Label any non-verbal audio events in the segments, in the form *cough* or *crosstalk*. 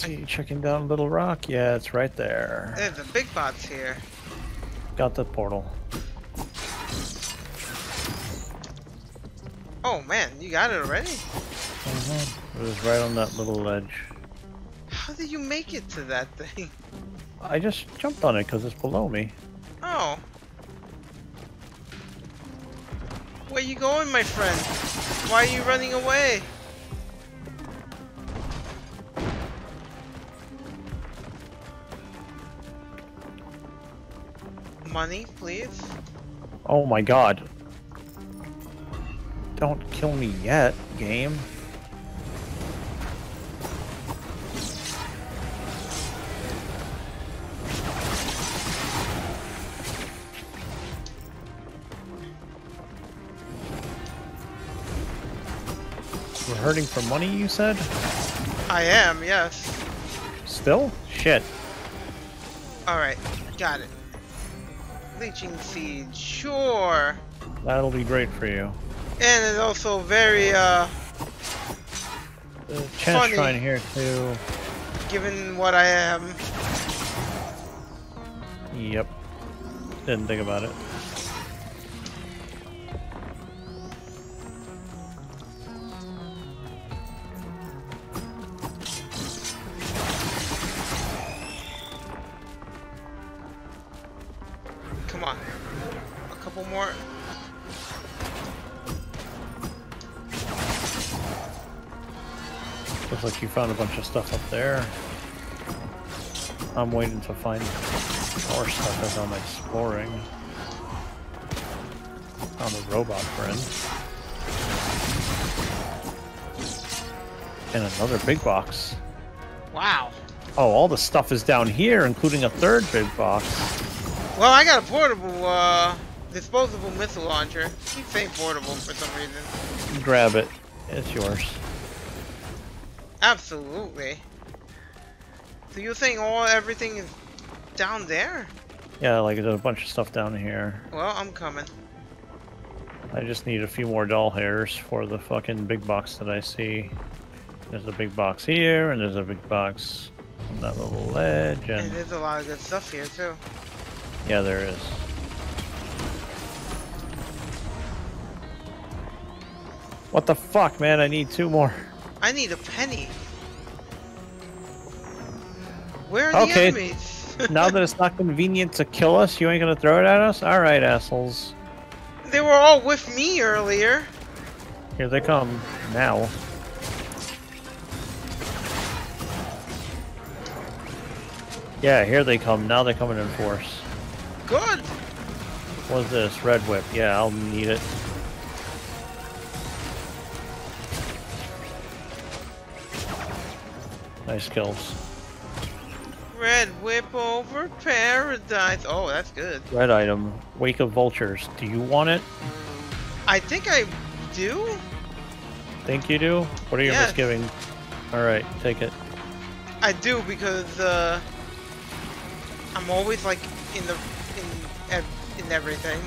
see, checking down Little Rock. Yeah, it's right there. There's a big bots here. Got the portal. Oh man, you got it already? Mm-hmm. It was right on that little ledge. How did you make it to that thing? I just jumped on it because it's below me. Oh. Where you going, my friend? Why are you running away? Money, please? Oh my god. Don't kill me yet, game. We're hurting for money, you said? I am, yes. Still? Shit. Alright, got it. Leeching seed, sure. That'll be great for you. And it's also very, uh, The chance Funny. here too. given what I am. Yep. Didn't think about it. Found a bunch of stuff up there. I'm waiting to find more stuff as I'm exploring. Found a robot friend. And another big box. Wow. Oh, all the stuff is down here, including a third big box. Well, I got a portable, uh, disposable missile launcher. Keep saying portable for some reason. Grab it. It's yours. Absolutely. So you think all everything is down there? Yeah, like there's a bunch of stuff down here. Well, I'm coming. I just need a few more doll hairs for the fucking big box that I see. There's a big box here, and there's a big box on that little ledge, And and there's a lot of good stuff here too. yeah, there is. What the fuck, man? I need two more. I need a penny. Where are Okay. the enemies? *laughs* now that it's not convenient to kill us, you ain't gonna throw it at us? Alright, assholes. they were all with me earlier. Here they come. Now. Yeah, here they come. Now they're coming in force. Good. What's this? Red whip. Yeah, I'll need it. Nice kills. Red whip over paradise. Oh, that's good. Red item. Wake of Vultures. Do you want it? I think I do. Think you do? What are your Yes. misgivings? Alright, take it. I do because uh, I'm always like in the in ev- in everything.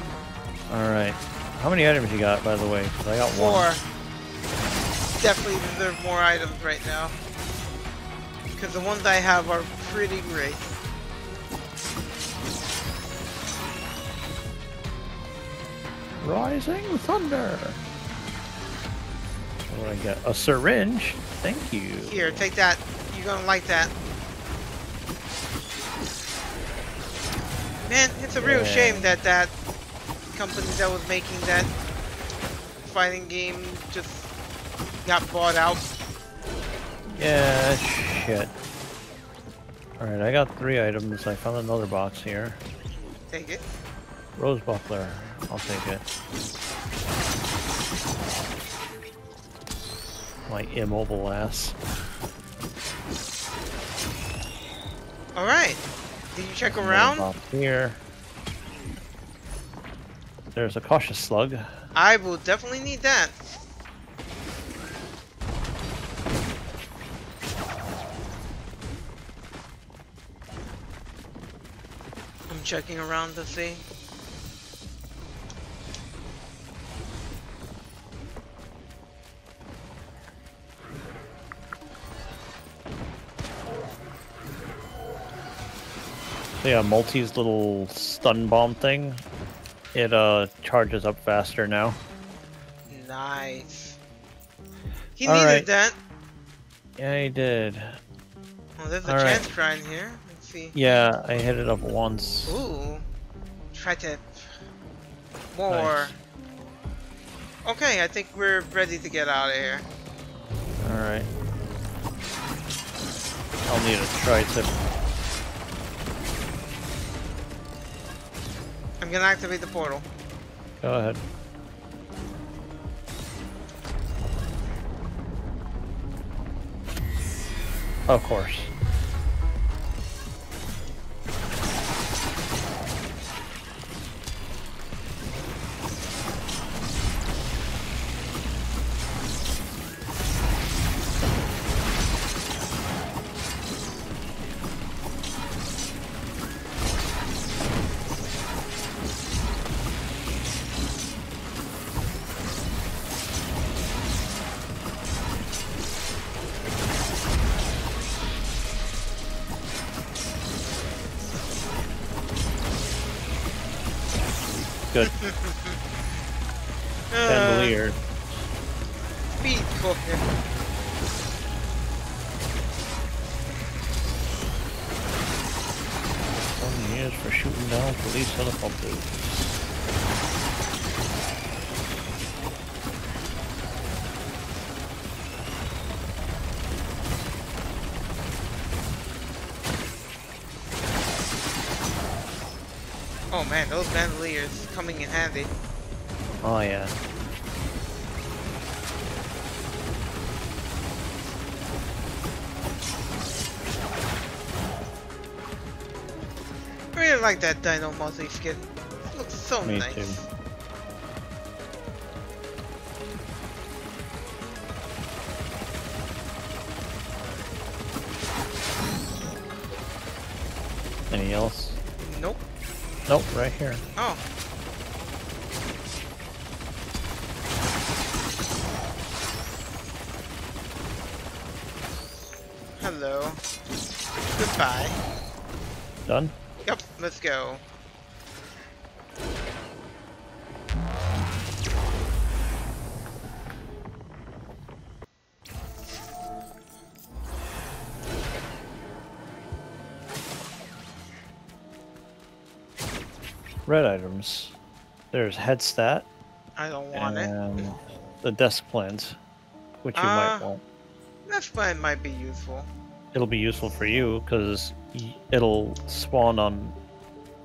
Alright. How many items you got, by the way? 'Cause I got Four. one. Definitely deserve more items right now. Because the ones I have are pretty great. Rising Thunder. What do I get? A syringe? Thank you. Here, take that. You're gonna like that. Man, it's a real Yeah. shame that that company that was making that fighting game just got bought out. Yeah, shit. Alright, I got three items. I found another box here. Take it. Rose Buckler. I'll take it. My immobile ass. Alright. Did you check around? box here. There's a cautious slug. I will definitely need that. Checking around the. So yeah, MUL-T's little stun bomb thing, it uh charges up faster now. Nice. He All needed right. that. Yeah, he did. Oh, there's a All right. chance shrine here. See. Yeah, I hit it up once. Ooh. Try to more. Nice. Okay, I think we're ready to get out of here. Alright. I'll need a tri-tip. I'm gonna activate the portal. Go ahead. Of course. Man, those bandoliers coming in handy. Oh yeah. I really like that Dino Mozzie skin. looks so Me nice. too. Right here. Oh. Red items. There's head stat I don't want it. the desk plant, which you Ah. might want. That's fine, might be useful. It'll be useful for you because it'll spawn on.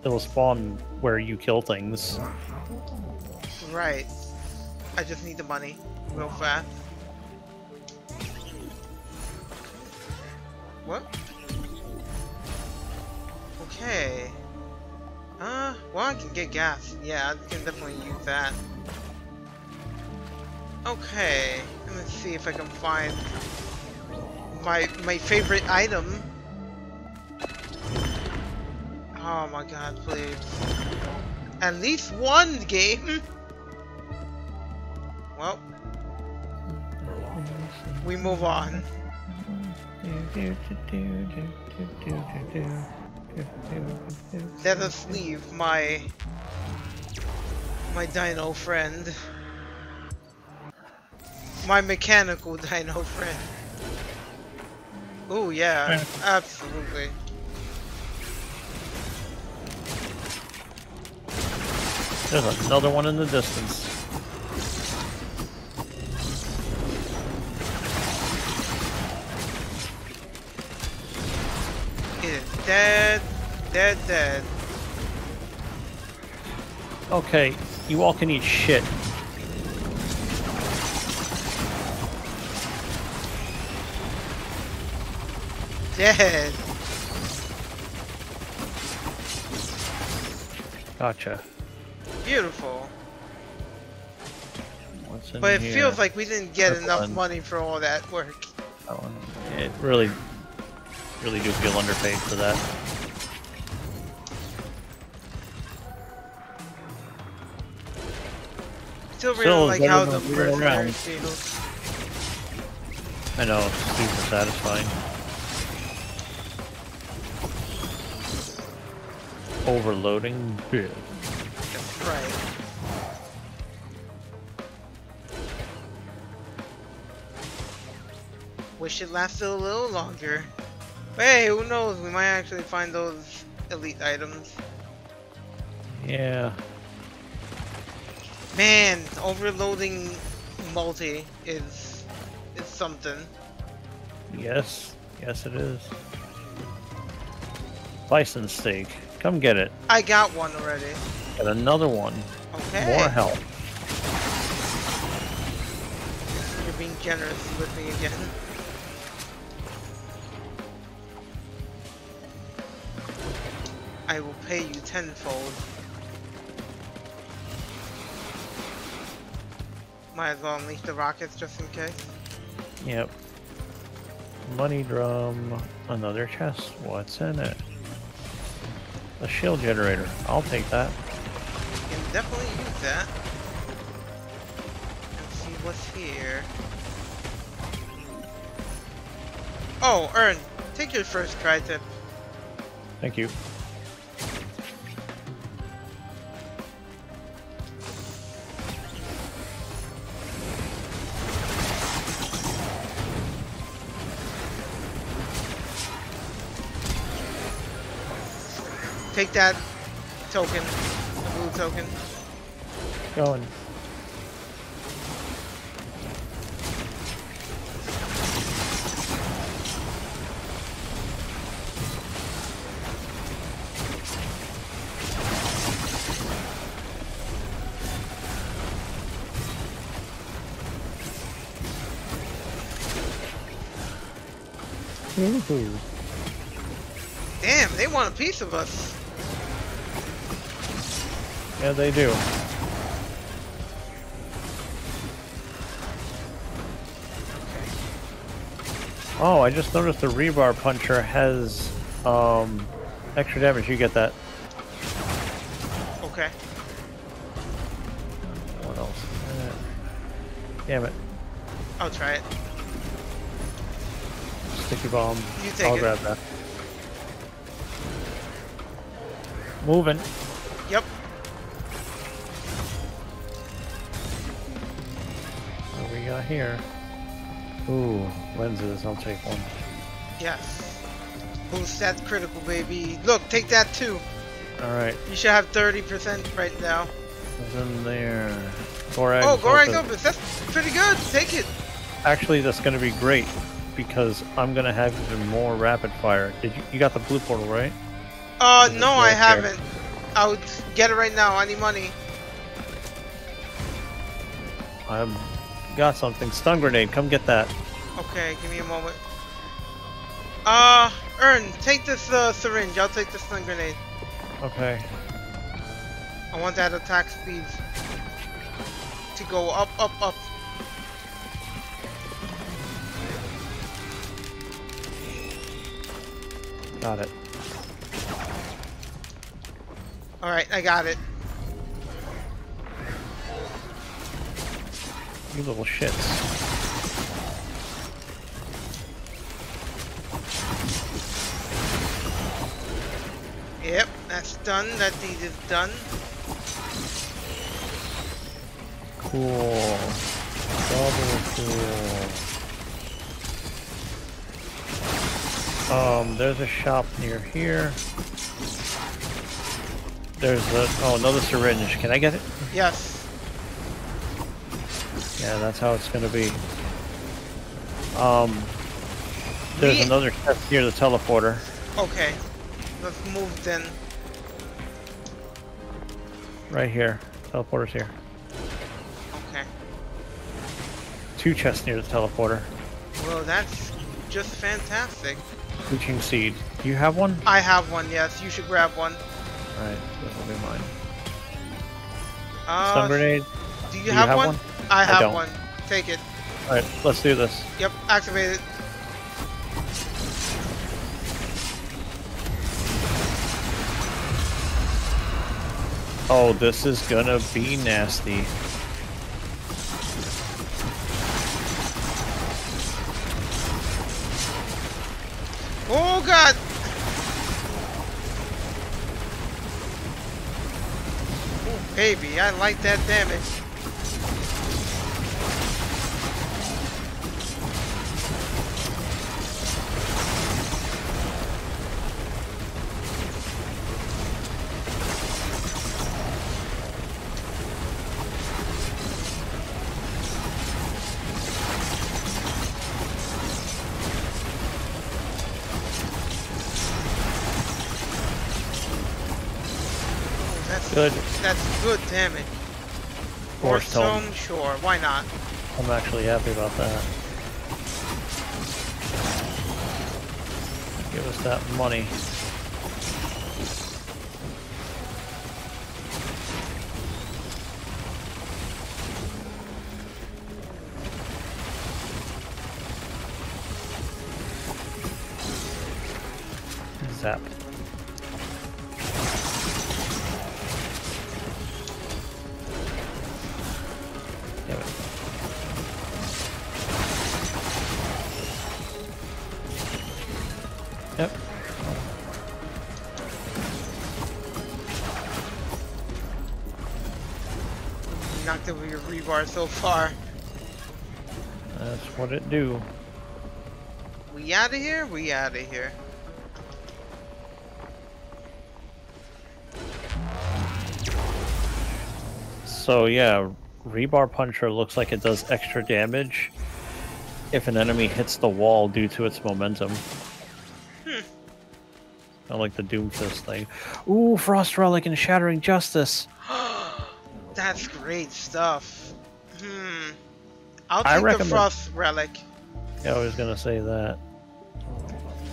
It'll spawn where you kill things. Right. I just need the money real fast. What? Okay. Uh, well, I can get gas. Yeah, I can definitely use that. Okay, let's see if I can find my my favorite item. Oh my god, please. At least one game. Well, we move on. Let us leave my my dino friend. My mechanical *laughs* dino friend. Oh yeah, absolutely. There's another one in the distance. Dead, dead, dead. Okay, you all can eat shit. Dead. Gotcha. Beautiful. What's in But it here? feels like we didn't get Purple enough one. money for all that work. That one. It really, really do feel underpaid for that. Still really Still, like how the mercenary feels. I know, it's super satisfying. overloading bit. Right. Wish it lasted a little longer. Hey, who knows? We might actually find those elite items. Yeah. Man, overloading MUL-T is is something. Yes. Yes, it is. Bison steak. Come get it. I got one already. Get another one. Okay. More help. You're being generous with me again. I will pay you tenfold. Might as well unleash the rockets just in case. Yep. Money drum. Another chest. What's in it? A shield generator. I'll take that. You can definitely use that. Let's see what's here. Oh, Ern, take your first tri-tip. Thank you. Take that token, the blue token. Going. Damn, they want a piece of us. Yeah, they do. Oh, I just noticed the rebar puncher has um, extra damage. You get that. Okay. What else? Damn it. I'll try it. Sticky bomb. You take I'll it. grab that. Moving. Here? Ooh, lenses. I'll take one. Yes. Boost that critical, baby. Look, take that too. All right. You should have 30% right now. What's in there? Gorag's. oh, Gorag's Opus. Opus. That's pretty good. Take it. Actually, that's going to be great because I'm going to have even more rapid fire. Did you? You got the blue portal, right? Uh, It's no, I haven't. I would get it right now. I need money. I've got something. Stun grenade. Come get that. Okay, give me a moment. Uh, Ern, take this uh, syringe. I'll take the stun grenade. Okay. I want that attack speed to go up, up, up. Got it. Alright, I got it. You little shits. Yep, that's done. That deed is done. Cool. Double cool. Um, there's a shop near here. There's a oh another syringe. Can I get it? Yes. Yeah, that's how it's gonna be. Um, there's Me- another chest near the teleporter. Okay. Let's move then. Right here. Teleporter's here. Okay. Two chests near the teleporter. Well, that's just fantastic. Bleaching seed. Do you have one? I have one, yes. You should grab one. Alright, that will be mine. Uh, Stun grenade. Do you, Do you have, have one? one? I have don't. one. Take it. Alright, let's do this. Yep, activate it. Oh, this is gonna be nasty. Oh god! baby. I like that damage. Why not? I'm actually happy about that. Give us that money. Rebar so far. That's what it do. We out of here? We out of here. So yeah, rebar puncher looks like it does extra damage if an enemy hits the wall due to its momentum. Hmm. Not like the Doomfist thing. Ooh, Frost Relic and Shattering Justice. *gasps* That's great stuff. Hmm. I'll I take the recommend- frost relic. Yeah, I was gonna say that.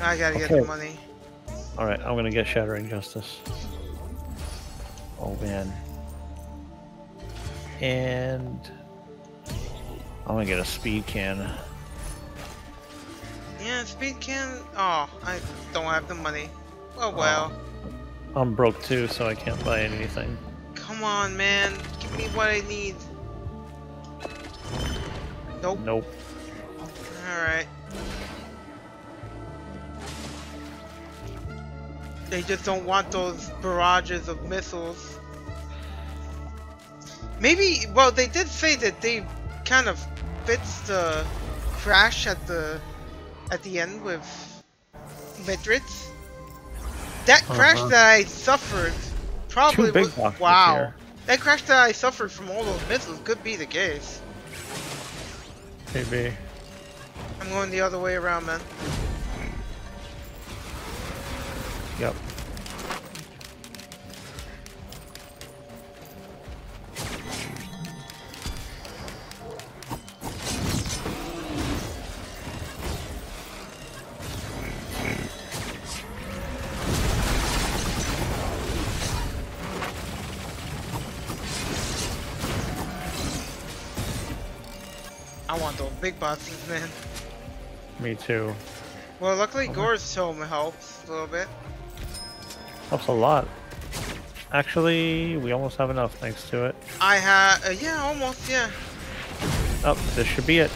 I gotta get the money. Alright, I'm gonna get Shattering Justice. Oh man. And I'm gonna get a speed can. Yeah, speed can. Oh, I don't have the money. Oh well. I'm broke too, so I can't buy anything. Come on, man. Give me what I need. Nope. Nope. Alright. They just don't want those barrages of missiles. Maybe, well, they did say that they kind of fits the crash at the at the end with Mithrix. That crash Uh-huh. that I suffered probably was, wow. here. That crash that I suffered from all those missiles could be the case. Maybe. I'm going the other way around, man. Yep. I want those big boxes, man. Me too. Well, luckily Okay. Ghor's Tome helps a little bit. Helps a lot. Actually, we almost have enough thanks to it. I have, uh, yeah, almost, yeah. Oh, this should be it.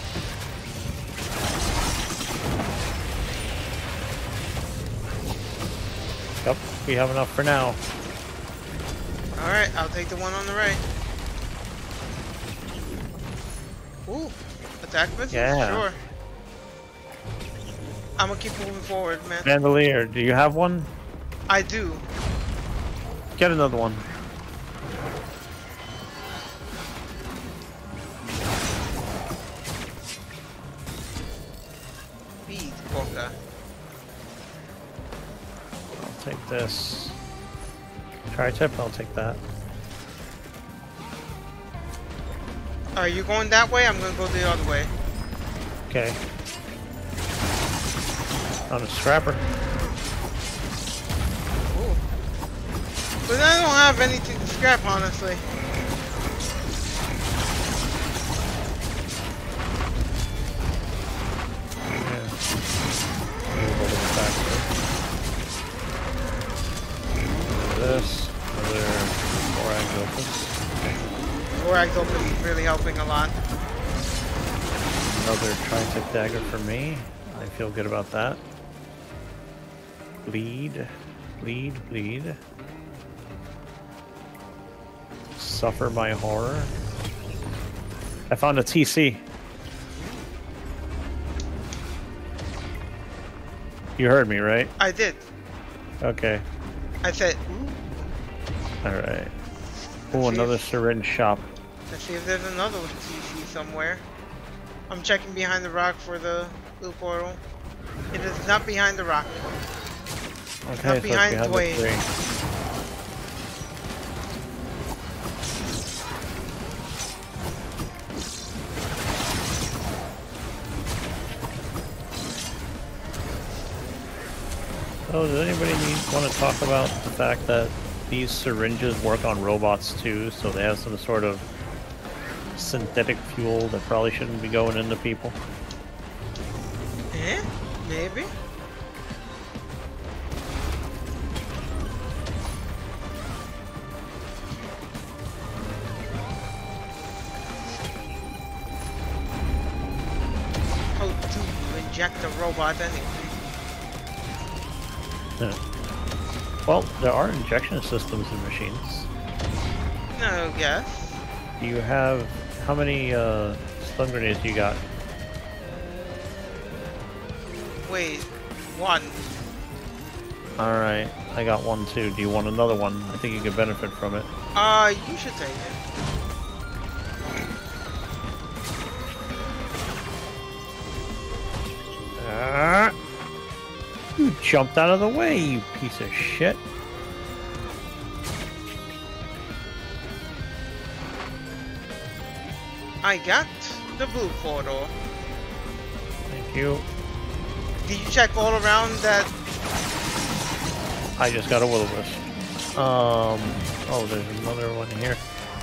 Yep, we have enough for now. All right, I'll take the one on the right. Ooh, attack missiles? Yeah. Sure. I'm gonna keep moving forward, man. Bandolier, do you have one? I do. Get another one. Speed, Boca. I'll take this. Tri-tip, I'll take that. Are you going that way? I'm gonna go the other way. Okay. On a scrapper. Ooh. But I don't have anything to scrap, honestly. Gorag's Opus is really helping a lot. Another tri-tip dagger for me. I feel good about that. Bleed, bleed, bleed. suffer my horror. I found a TC. You heard me, right? I did. Okay. I said, ooh. Alright. Oh, another syringe shop. Let's see if there's another TC somewhere. I'm checking behind the rock for the blue portal. It is not behind the rock. Okay, Not so it's behind behind the Dwayne. Oh, does anybody need, want to talk about the fact that these syringes work on robots too, so they have some sort of synthetic fuel that probably shouldn't be going into people? Eh? Maybe? How do you inject a robot anyway? Yeah. Well, there are injection systems in machines. No guess. Do you have how many uh, stun grenades do you got? Wait, one. All right, I got one too. Do you want another one? I think you could benefit from it. Uh, you should take it. Ah! You jumped out of the way, you piece of shit. I got the blue portal. Thank you. Did you check all around that? I just got a will-o-wisp. Um. Oh, there's another one here.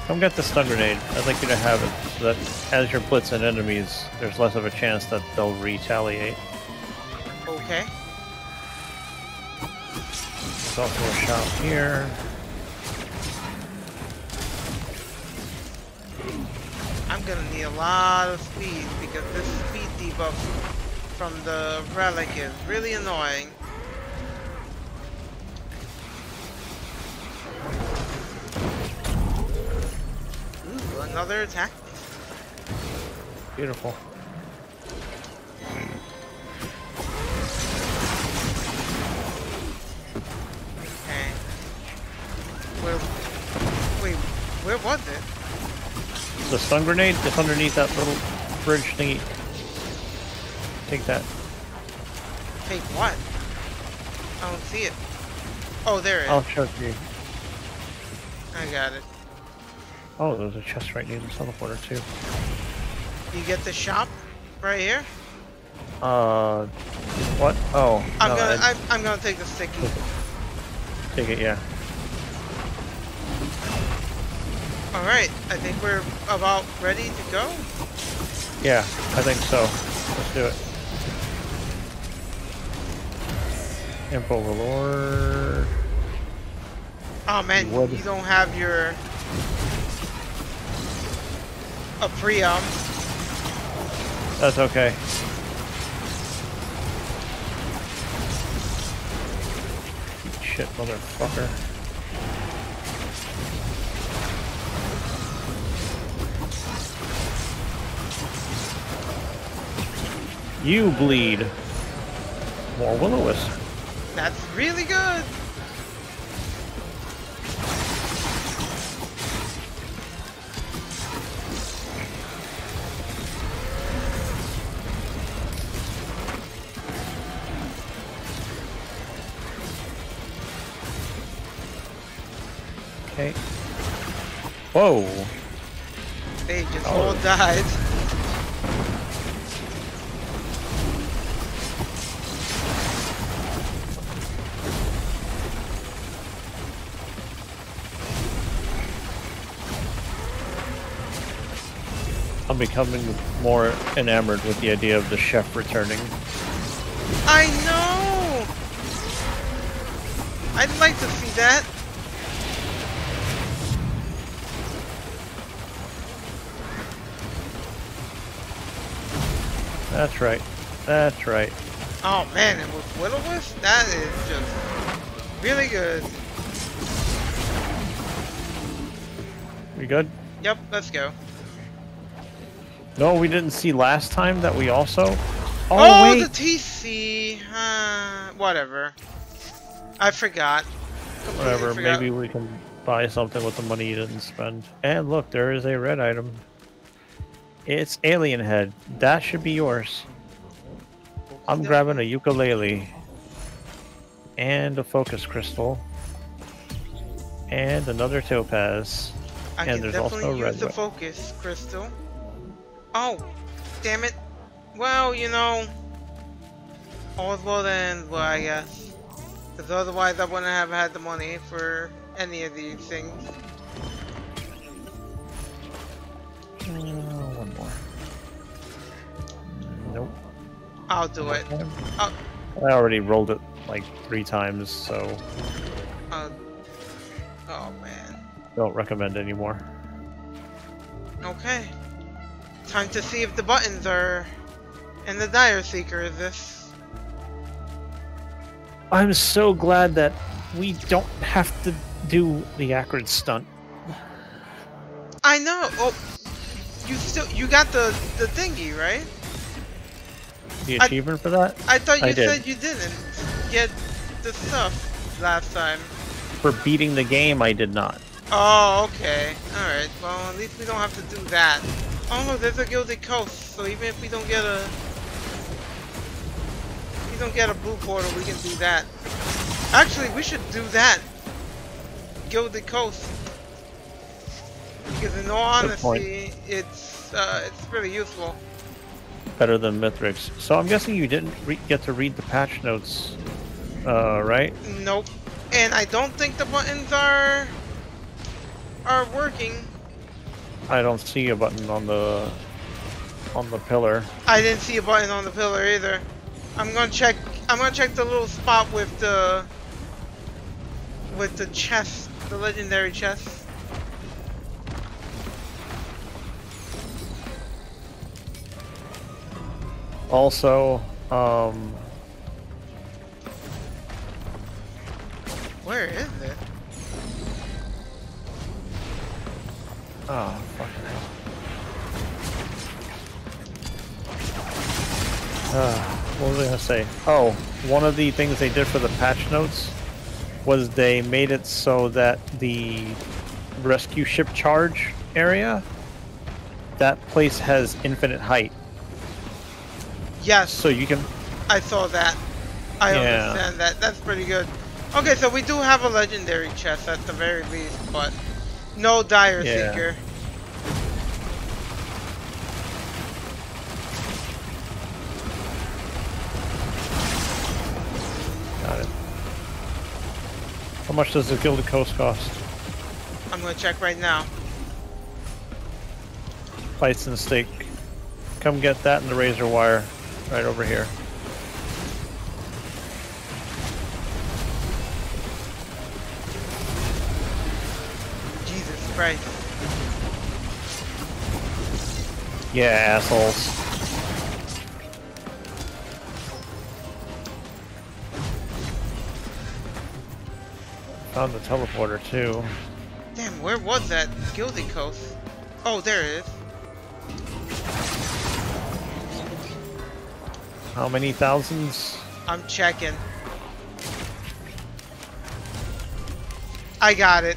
Come get the stun grenade. I'd like you to have it so that as you're blitzing enemies, there's less of a chance that they'll retaliate. Okay. There's also a shop here. Gonna need a lot of speed because this speed debuff from the relic is really annoying. Ooh, another attack. Beautiful. Okay. Where? Wait, where was it? The stun grenade is underneath that little bridge thingy. Take that. Take what? I don't see it. Oh, there it is. I'll show it to you. I got it. Oh, there's a chest right near the teleporter too. You get the shop right here. Uh, what? Oh, I'm no, gonna I- I'm, I'm gonna take the sticky. take it. Yeah. All right, I think we're about ready to go. Yeah, I think so. Let's do it. Imp Overlord. Oh man, What? you don't have your a preum. That's okay. Shit, motherfucker. You bleed. More will-o-wisp. That's really good. Okay. Whoa. I'm becoming more enamored with the idea of the chef returning. I know. I'd like to see that. That's right. That's right. Oh man, and with Will-O-Wisp, that is just really good. We good? Yep, let's go. No, we didn't see last time that we also. Oh, Oh, wait. the TC. Uh, whatever. I forgot. Completely Whatever. forgot. Maybe we can buy something with the money you didn't spend. And look, there is a red item. It's alien head. That should be yours. I'm grabbing a ukulele. And a focus crystal. And another topaz. I and can there's definitely also a use red the focus crystal. Oh, damn it. Well, you know, all's well that ends well, I guess. Because otherwise, I wouldn't have had the money for any of these things. Uh, one more. Nope. I'll do it. Oh. I already rolled it like three times, so Uh, oh man. don't recommend anymore. Okay. Time to see if the buttons are in the Dire Seeker. Is this? I'm so glad that we don't have to do the acrid stunt. I know. Oh, you still you got the the thingy right? The I- achievement for that? I thought you I did. said you didn't get the stuff last time. For beating the game, I did not. Oh, okay. Alright, well, at least we don't have to do that. Oh, look, there's a Gilded Coast, so even if we don't get a... If we don't get a blue portal, we can do that. Actually, we should do that. Gilded Coast. Because in all honesty, it's, uh, it's really useful. Better than Mithrix. So I'm guessing you didn't re- get to read the patch notes, uh, right? Nope. And I don't think the buttons are... are working. I don't see a button on the on the pillar. I didn't see a button on the pillar either. I'm gonna check. I'm gonna check the little spot with the with the chest, the legendary chest. Also, um, Where is it? Oh, fucking hell. Uh, what was I gonna say? Oh, one of the things they did for the patch notes was they made it so that the rescue ship charge area, that place has infinite height. Yes, So you can I saw that. I Yeah. understand that. That's pretty good. Okay, so we do have a legendary chest at the very least, but no dire Yeah. seeker. Got it. How much does the Gilded Coast cost? I'm gonna check right now. Bison steak. Come get that and the razor wire right over here. Christ. Yeah, assholes. Found the teleporter too. Damn, where was that Gilded Coast? Oh, there it is. How many thousands? I'm checking. I got it.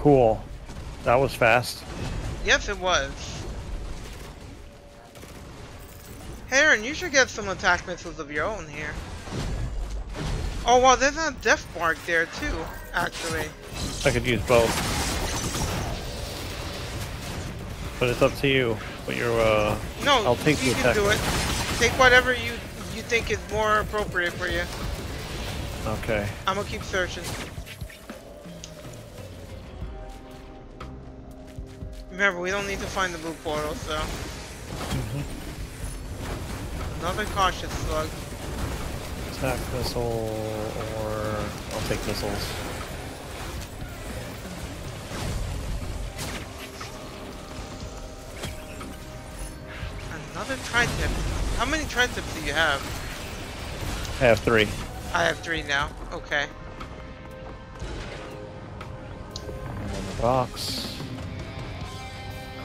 Cool. That was fast. Yes, it was. Heron, you should get some attack missiles of your own here. Oh, well, there's a death mark there, too, actually. I could use both. But it's up to you. But you're, uh... No, I'll take you the can do it. Take whatever you you think is more appropriate for you. Okay. I'm gonna keep searching. Remember, we don't need to find the blue portal, so. Mhm. Another cautious slug. Attack missile, or... I'll take missiles. Another tri-tip. How many tri-tips do you have? I have three. I have three now. Okay. And then the box.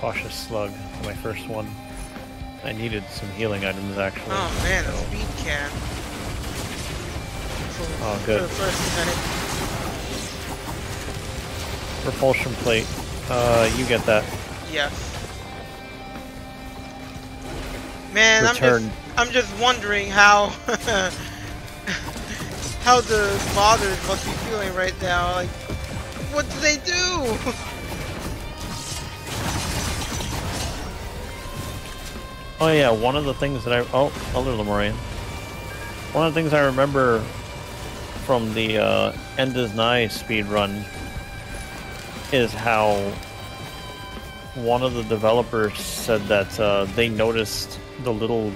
Cautious slug, my first one. I needed some healing items actually. Oh man, a so- speed can. For, Oh, for good. the first minute. Repulsion plate. Uh, you get that. Yes. Man, Return. I'm just I'm just wondering how *laughs* how the fathers must be feeling right now. Like, what do they do? *laughs* Oh yeah, one of the things that I oh Elder Lemurian. One of the things I remember from the uh, End is Nigh speed run is how one of the developers said that uh, they noticed the little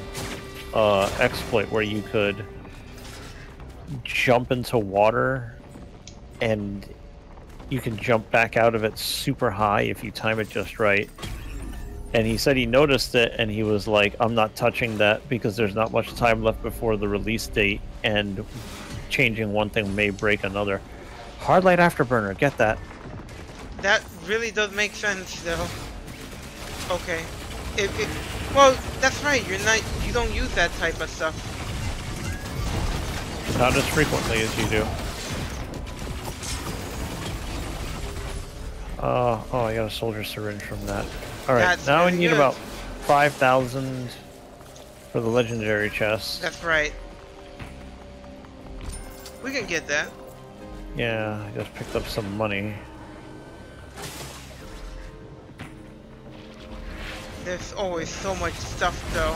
uh, exploit where you could jump into water and you can jump back out of it super high if you time it just right. And he said he noticed it and he was like, I'm not touching that because there's not much time left before the release date and changing one thing may break another. hard light Afterburner, get that. That really does make sense, though. Okay. If, if, well, that's right. You're not. You don't use that type of stuff. Not as frequently as you do. Uh, oh, I got a soldier syringe from that. Alright, That's now we need good. about 5,000 for the legendary chest. That's right. We can get that. Yeah, I just picked up some money. There's always so much stuff, though.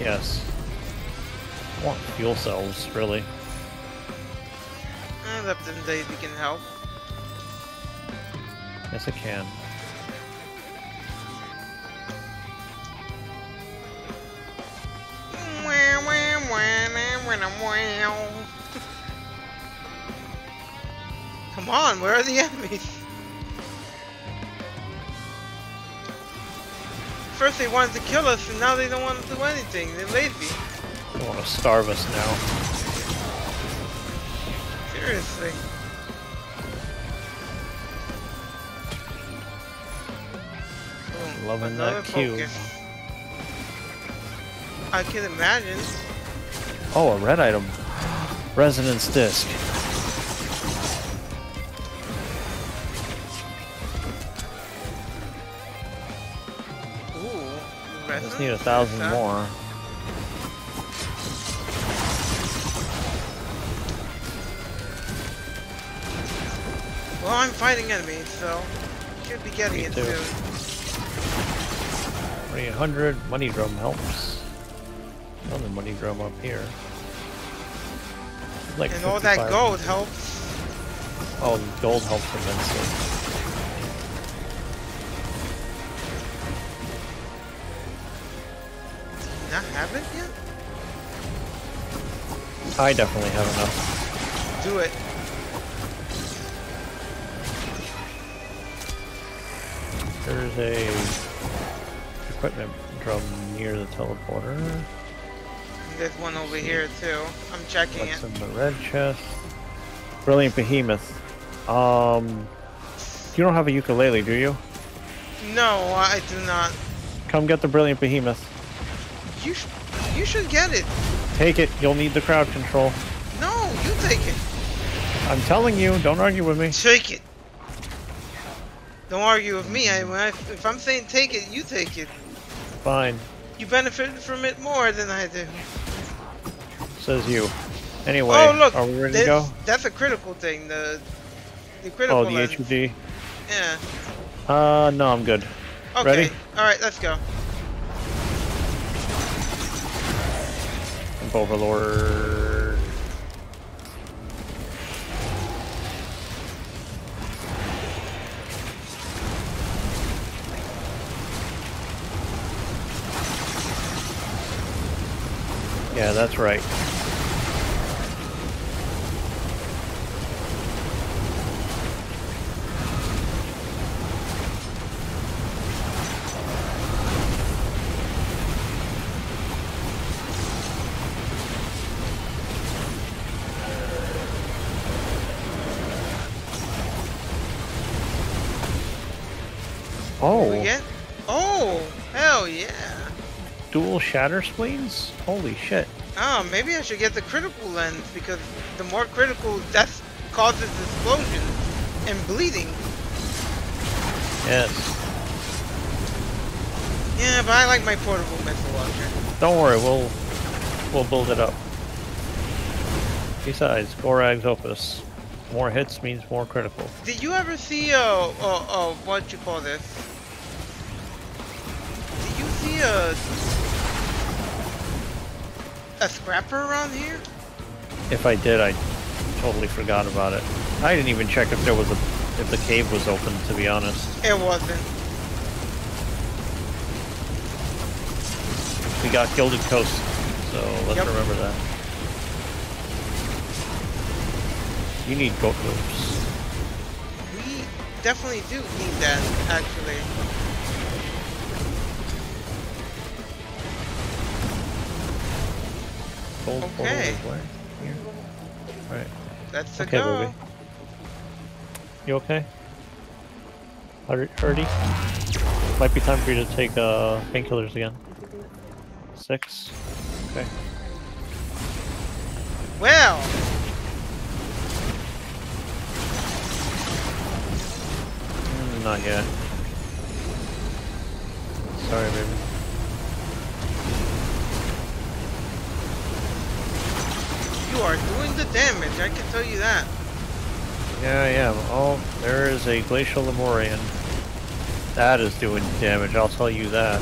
Yes. I want fuel cells, really. Uh, Lepton Daisy can help. Yes, I can. Come on, where are the enemies? First they wanted to kill us, and now they don't want to do anything. They're lazy. They want to starve us now. Seriously. Loving Another that cube. focus. I can imagine. Oh, a red item. Resonance disc. Ooh. I just need a thousand Huh? more. Well, I'm fighting enemies, so should be getting Me it too. soon. 300 money drum helps. Another money drum up here. Like and all that 55. gold helps. Oh, gold helps immensely. Not have it yet? I definitely have enough. Do it. There's a equipment drum near the teleporter. There's one over here too. I'm checking What's it. in the red chest? Brilliant behemoth. Um, you don't have a ukulele, do you? No, I do not. Come get the brilliant behemoth. You sh you should get it. Take it. You'll need the crowd control. No, you take it. I'm telling you. Don't argue with me. Take it. Don't argue with me. I, I, if I'm saying take it, you take it. Fine. You benefit from it more than I do. Says you. Anyway, oh look, are we ready to go? that's a critical thing. The the critical Oh, the lens. HUD. Yeah. Uh, no, I'm good. Okay. Ready? All right, let's go. Overlord. Yeah, that's right. Shatter spleens? Holy shit. Oh, maybe I should get the critical lens because the more critical, that causes explosions and bleeding. Yes. Yeah, but I like my portable missile launcher. Don't worry, we'll we'll build it up. Besides, Gorag's Opus. More hits means more critical. Did you ever see, uh, uh, uh, what you call this? Did you see a, a scrapper around here? If I did, I totally forgot about it. I didn't even check if there was a if the cave was open, to be honest. It wasn't. We got Gilded Coast, so let's Yep. remember that. You need goat hooves. We definitely do need that, actually. Gold Okay. where? Here. Right. That's the Okay, go. baby. You okay? Hurdy? Might be time for you to take uh, painkillers again. Six. Okay. Well, Mm, not yet. Sorry, baby. Are doing the damage, I can tell you that. Yeah, I am. Oh, there is a glacial Lemurian. That is doing damage, I'll tell you that.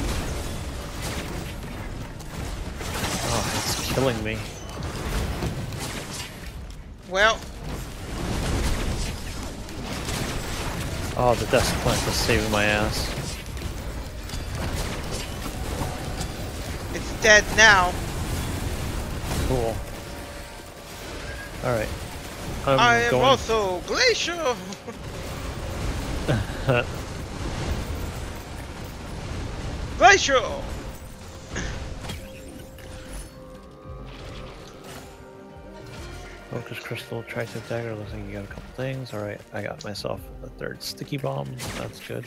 Oh, it's killing me. Well, Oh, the desk plant is saving my ass. it's dead now. Cool. Alright. I'm I am going... also glacial. *laughs* glacial. Focus crystal, tri-tip dagger. Looks like you got a couple things. Alright, I got myself a third sticky bomb. That's good.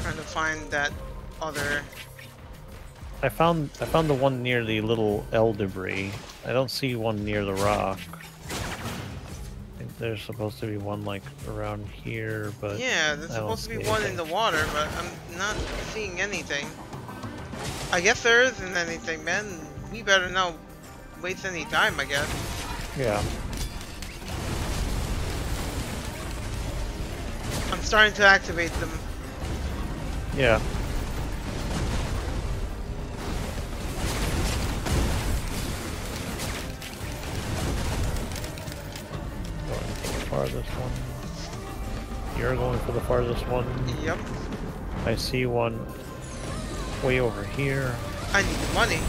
Trying to find that other. I found I found the one near the little L debris. I don't see one near the rock. I think there's supposed to be one like around here, but Yeah, there's supposed to be one in the water, but I'm not seeing anything. I guess there isn't anything, man. We better not waste any time, I guess. yeah. I'm starting to activate them. Yeah. Farthest one. You're going for the farthest one. Yep. I see one way over here. I need the money.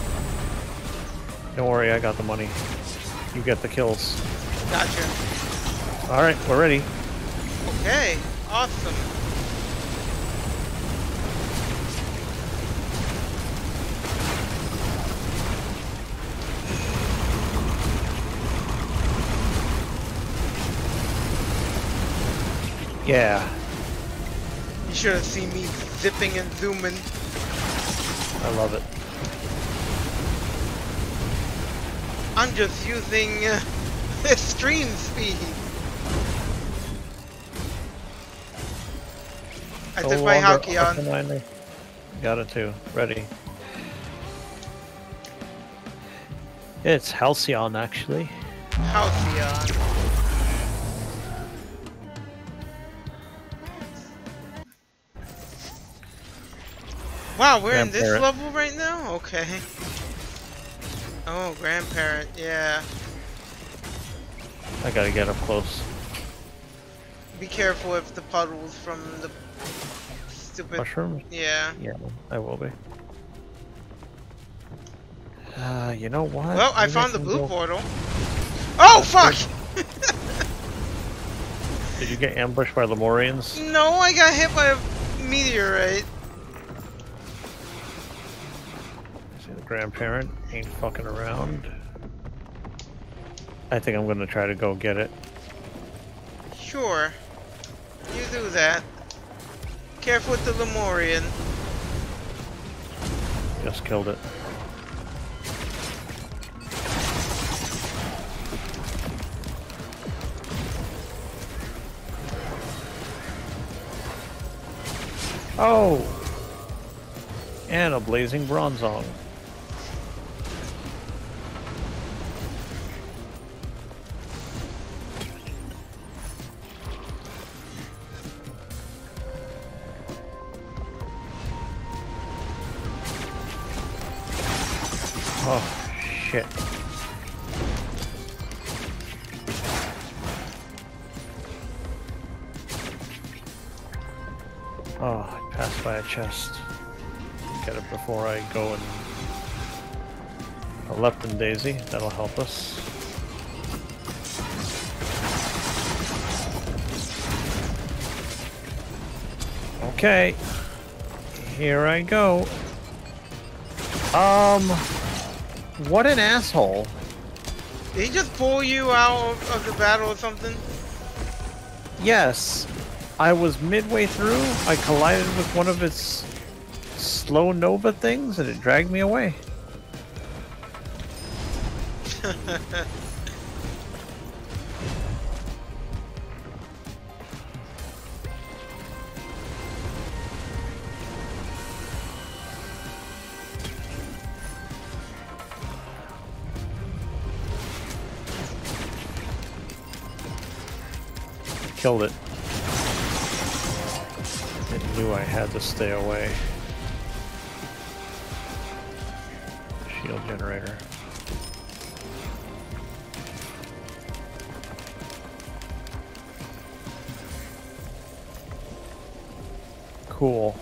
Don't worry, I got the money. You get the kills. Gotcha. Alright, we're ready. Okay. Awesome. Yeah. You should have seen me zipping and zooming. I love it. I'm just using uh, *laughs* stream speed. I No took my hockey on. Got it too. Ready. It's Halcyon, actually. Halcyon. Wow, we're in this level right now? Okay. Oh, grandparent, yeah. I gotta get up close. Be careful if the puddles from the stupid. Mushrooms? Yeah. Yeah, I will be. Uh, you know what? Well, I Maybe found the blue go- portal. Oh, fuck! Did you get ambushed by Lemurians? no, I got hit by a meteorite. Grandparent ain't fucking around. I think I'm gonna try to go get it. Sure. You do that. Careful with the Lemurian. Just killed it. Oh! And a blazing bronzong. Chest. Get it before I go and... A Lepton Daisy, that'll help us. Okay. Here I go. Um... What an asshole. Did he just pull you out of, of the battle or something? Yes. I was midway through, I collided with one of its slow Nova things and it dragged me away. *laughs* Killed it. I had to stay away. Shield generator. Cool.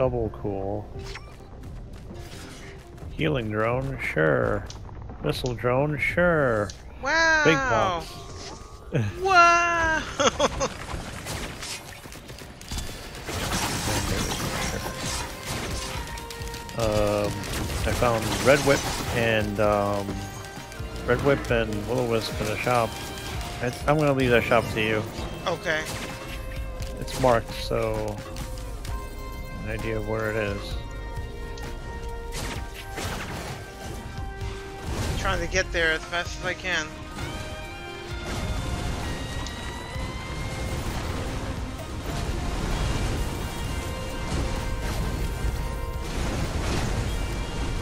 Double cool. Healing drone, sure. Missile drone, sure. Wow! Big box. *laughs* Wow! Um, I found Red Whip and um, Red Whip and willow Wisp in a shop. I'm gonna leave that shop to you. okay. It's marked, so idea of where it is. Trying to get there as fast as I can.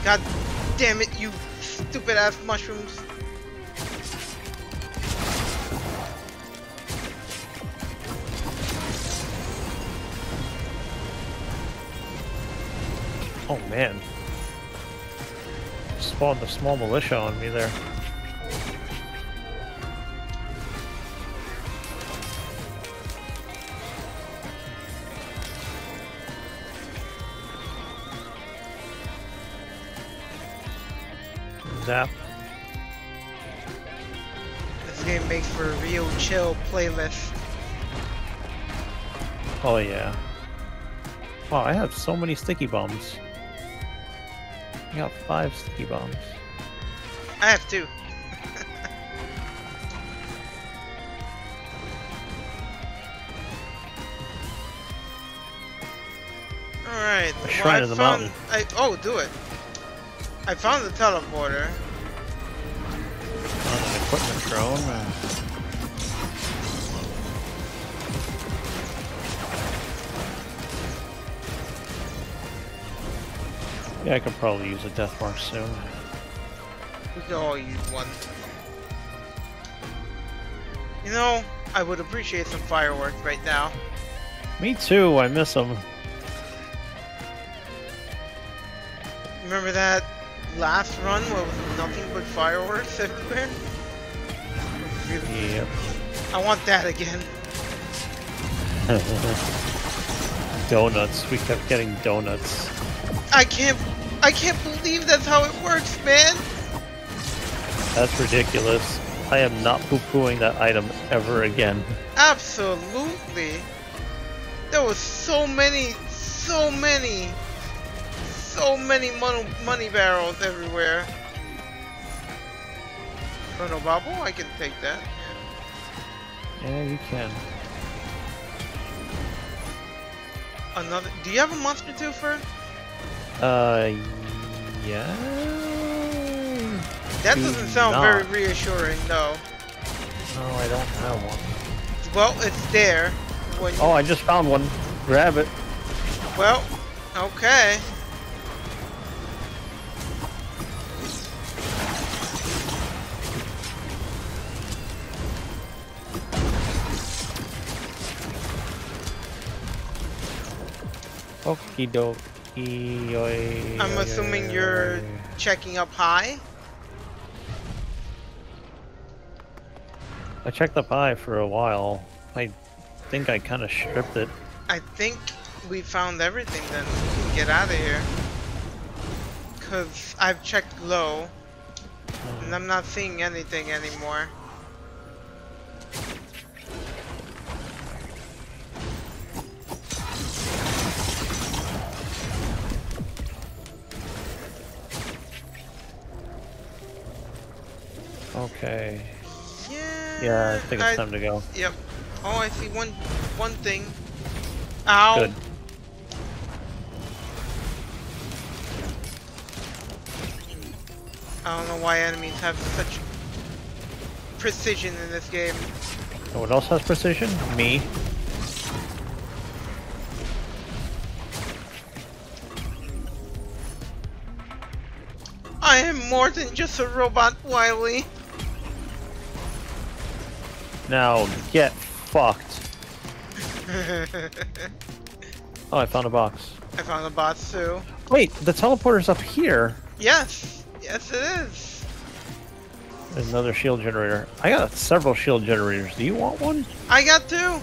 God damn it, you stupid ass mushrooms. Man, spawned a small militia on me there. Zap. This game makes for a real chill playlist. Oh yeah. Oh, I have so many sticky bombs. I got five sticky bombs. I have two. *laughs* Alright. A shrine I in the found, mountain. I, oh, do it. I found the teleporter. On an equipment drone. Yeah, I could probably use a death mark soon. We could all use one. You know, I would appreciate some fireworks right now. Me too, I miss them. Remember that last run where it was nothing but fireworks *laughs* everywhere? Really- Yep. I want that again. *laughs* donuts. We kept getting donuts. I can't I can't believe that's how it works, man. That's ridiculous. I am not poo-pooing that item ever again. Absolutely. There was so many, so many, so many money, money barrels everywhere. Little bubble, I can take that. Yeah, you can. Another. Do you have a monster twofer? Uh, yeah. That Do doesn't sound not. very reassuring, though. No, I don't have one. Well, it's there. When Oh, I just found one. Grab it. well, okay. Okie dokie. I'm assuming you're checking up high. I checked up high for a while. I think I kind of stripped it. I think we found everything then. We can get out of here. Cause I've checked low and hmm. I'm not seeing anything anymore. Okay. Yeah. Yeah, I think it's time to go. Yep. Oh, I see one one thing. Ow. Good. I don't know why enemies have such precision in this game. And what else has precision? Me. I am more than just a robot, Wily. Now get fucked. *laughs* Oh, I found a box. I found the box too. Wait, the teleporter's up here. Yes, yes it is. There's another shield generator. I got several shield generators. Do you want one? I got two.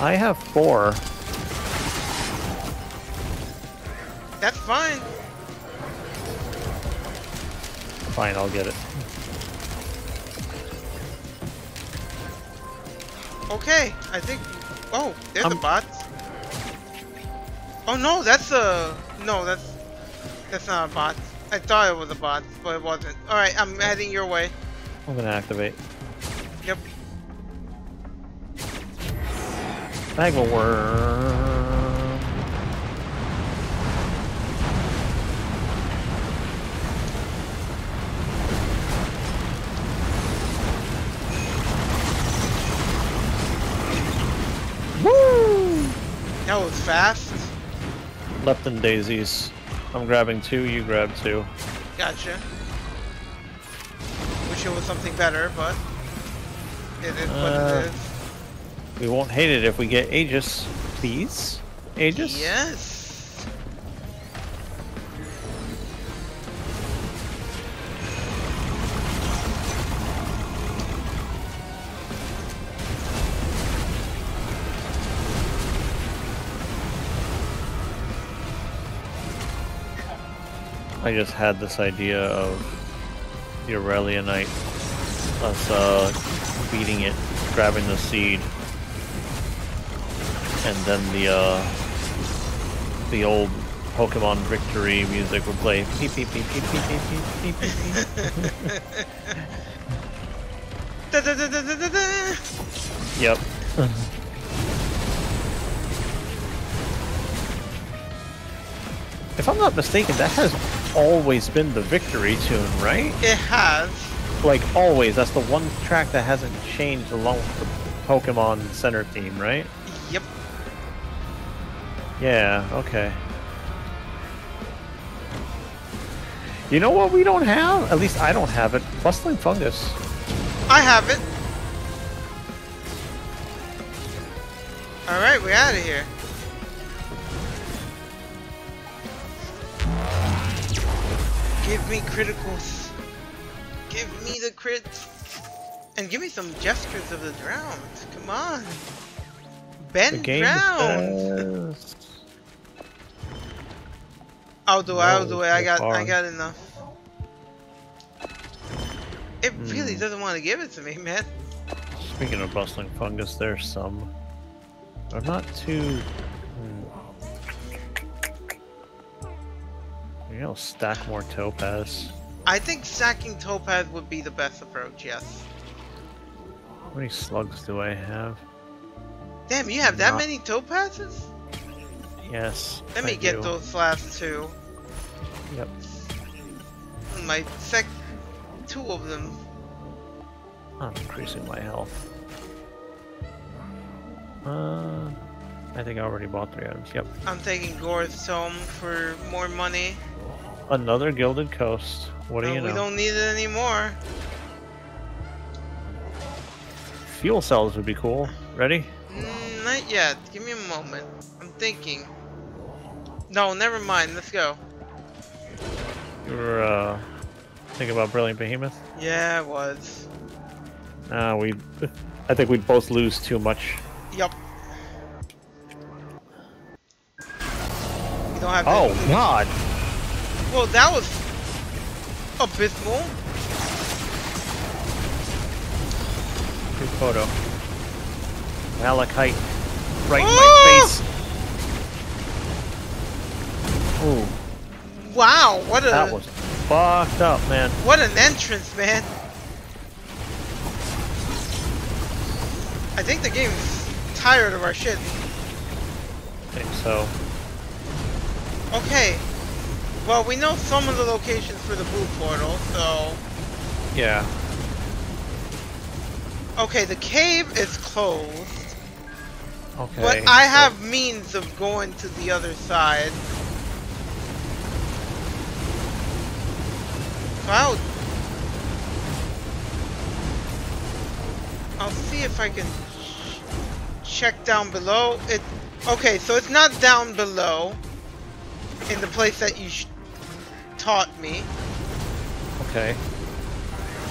I have four. That's fine. Fine, I'll get it. Okay, I think. Oh, there's the Um, bots. Oh no, that's a no. That's that's not a bot. I thought it was a bot, but it wasn't. All right, I'm heading your way. I'm gonna activate. Yep. Magma worm. That was fast. Lepton daisies. I'm grabbing two, you grab two. Gotcha. Wish it was something better, but it is what Uh, it is. We won't hate it if we get Aegis. Please? Aegis? Yes. I just had this idea of the Aurelionite, us uh, beating it, grabbing the seed, and then the uh, the old Pokemon victory music would play. Beep beep beep beep beep beep beep beep beep. beep. *laughs* Da, da, da, da, da, da, da. Yep. *laughs* if I'm not mistaken, that has always been the victory tune, right? It has. Like always, that's the one track that hasn't changed along with the Pokemon Center theme, right? Yep. Yeah, okay. You know what we don't have? At least I don't have it. Bustling fungus. I have it. All right, we're out of here. Give me criticals. Give me the crits. And give me some gestures of the drowned. Come on. The Bend game drowned. I'll do it. I'll do it. I got. I got enough. It really Hmm. doesn't want to give it to me, man. Speaking of bustling fungus, there's some. I'm not too. You know, stack more topaz. I think stacking topaz would be the best approach, yes. How many slugs do I have? Damn, you have that many topazes? Yes. Let me I get do. those last two. Yep. My sec... Two of them. I'm increasing my health. Uh, I think I already bought three items. Yep. I'm taking Ghor's Tome for more money. Another Gilded Coast. What do you know? we don't need it anymore. Fuel cells would be cool. Ready? Mm, not yet. Give me a moment. I'm thinking. No, never mind. Let's go. You were uh, thinking about Brilliant Behemoth? Yeah, it was. Uh, we. I think we'd both lose too much. Yep. We don't have. Oh God! Well, that was abysmal. Good photo. Malachite, right in Oh! my ah! face. Ooh, Wow, what a that was fucked up, man. what an entrance, man. I think the game's tired of our shit. I think so. Okay. Well, we know some of the locations for the blue portal, so Yeah. okay, the cave is closed, Okay. but I so- have means of going to the other side. So I'll I'll see if I can ch- check down below. It okay, so it's not down below in the place that you taught me. Okay.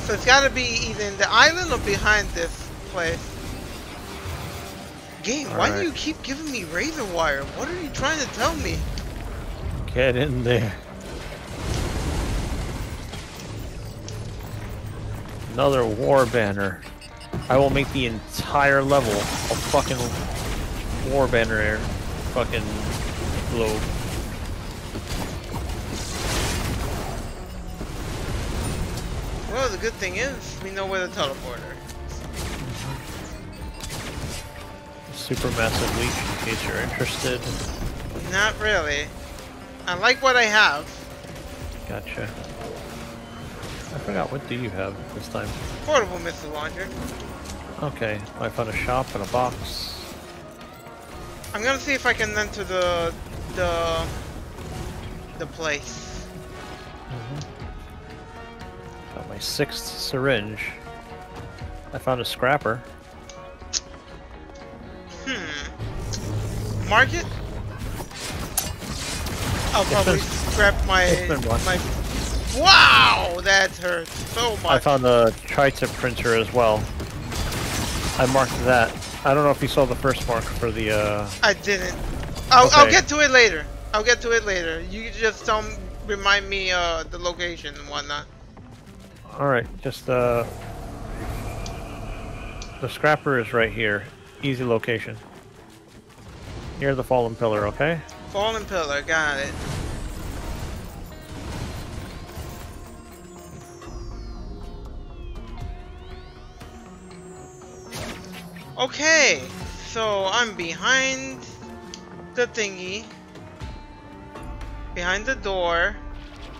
So it's got to be either in the island or behind this place. Game, why do you keep giving me razor wire? What are you trying to tell me? Get in there. Another war banner. I will make the entire level a fucking war banner air. Fucking globe. Well, the good thing is we know where the teleporter. is. Super massive leech in case you're interested. Not really. I like what I have. Gotcha. I forgot, what do you have this time? Portable missile launcher. Okay, I found a shop and a box. I'm gonna see if I can enter the the the place. My sixth syringe. I found a scrapper. Hmm. Market? I'll probably been- scrap my it's my. Wow, that hurts so much. I found a tri-tip printer as well. I marked that. I don't know if you saw the first mark for the, uh... I didn't. I'll, I'll get to it later. I'll get to it later. You just tell me, remind me uh the location and whatnot. Alright, just, uh... The scrapper is right here. Easy location. Near the fallen pillar, okay? Fallen pillar, got it. Okay, so I'm behind the thingy, behind the door,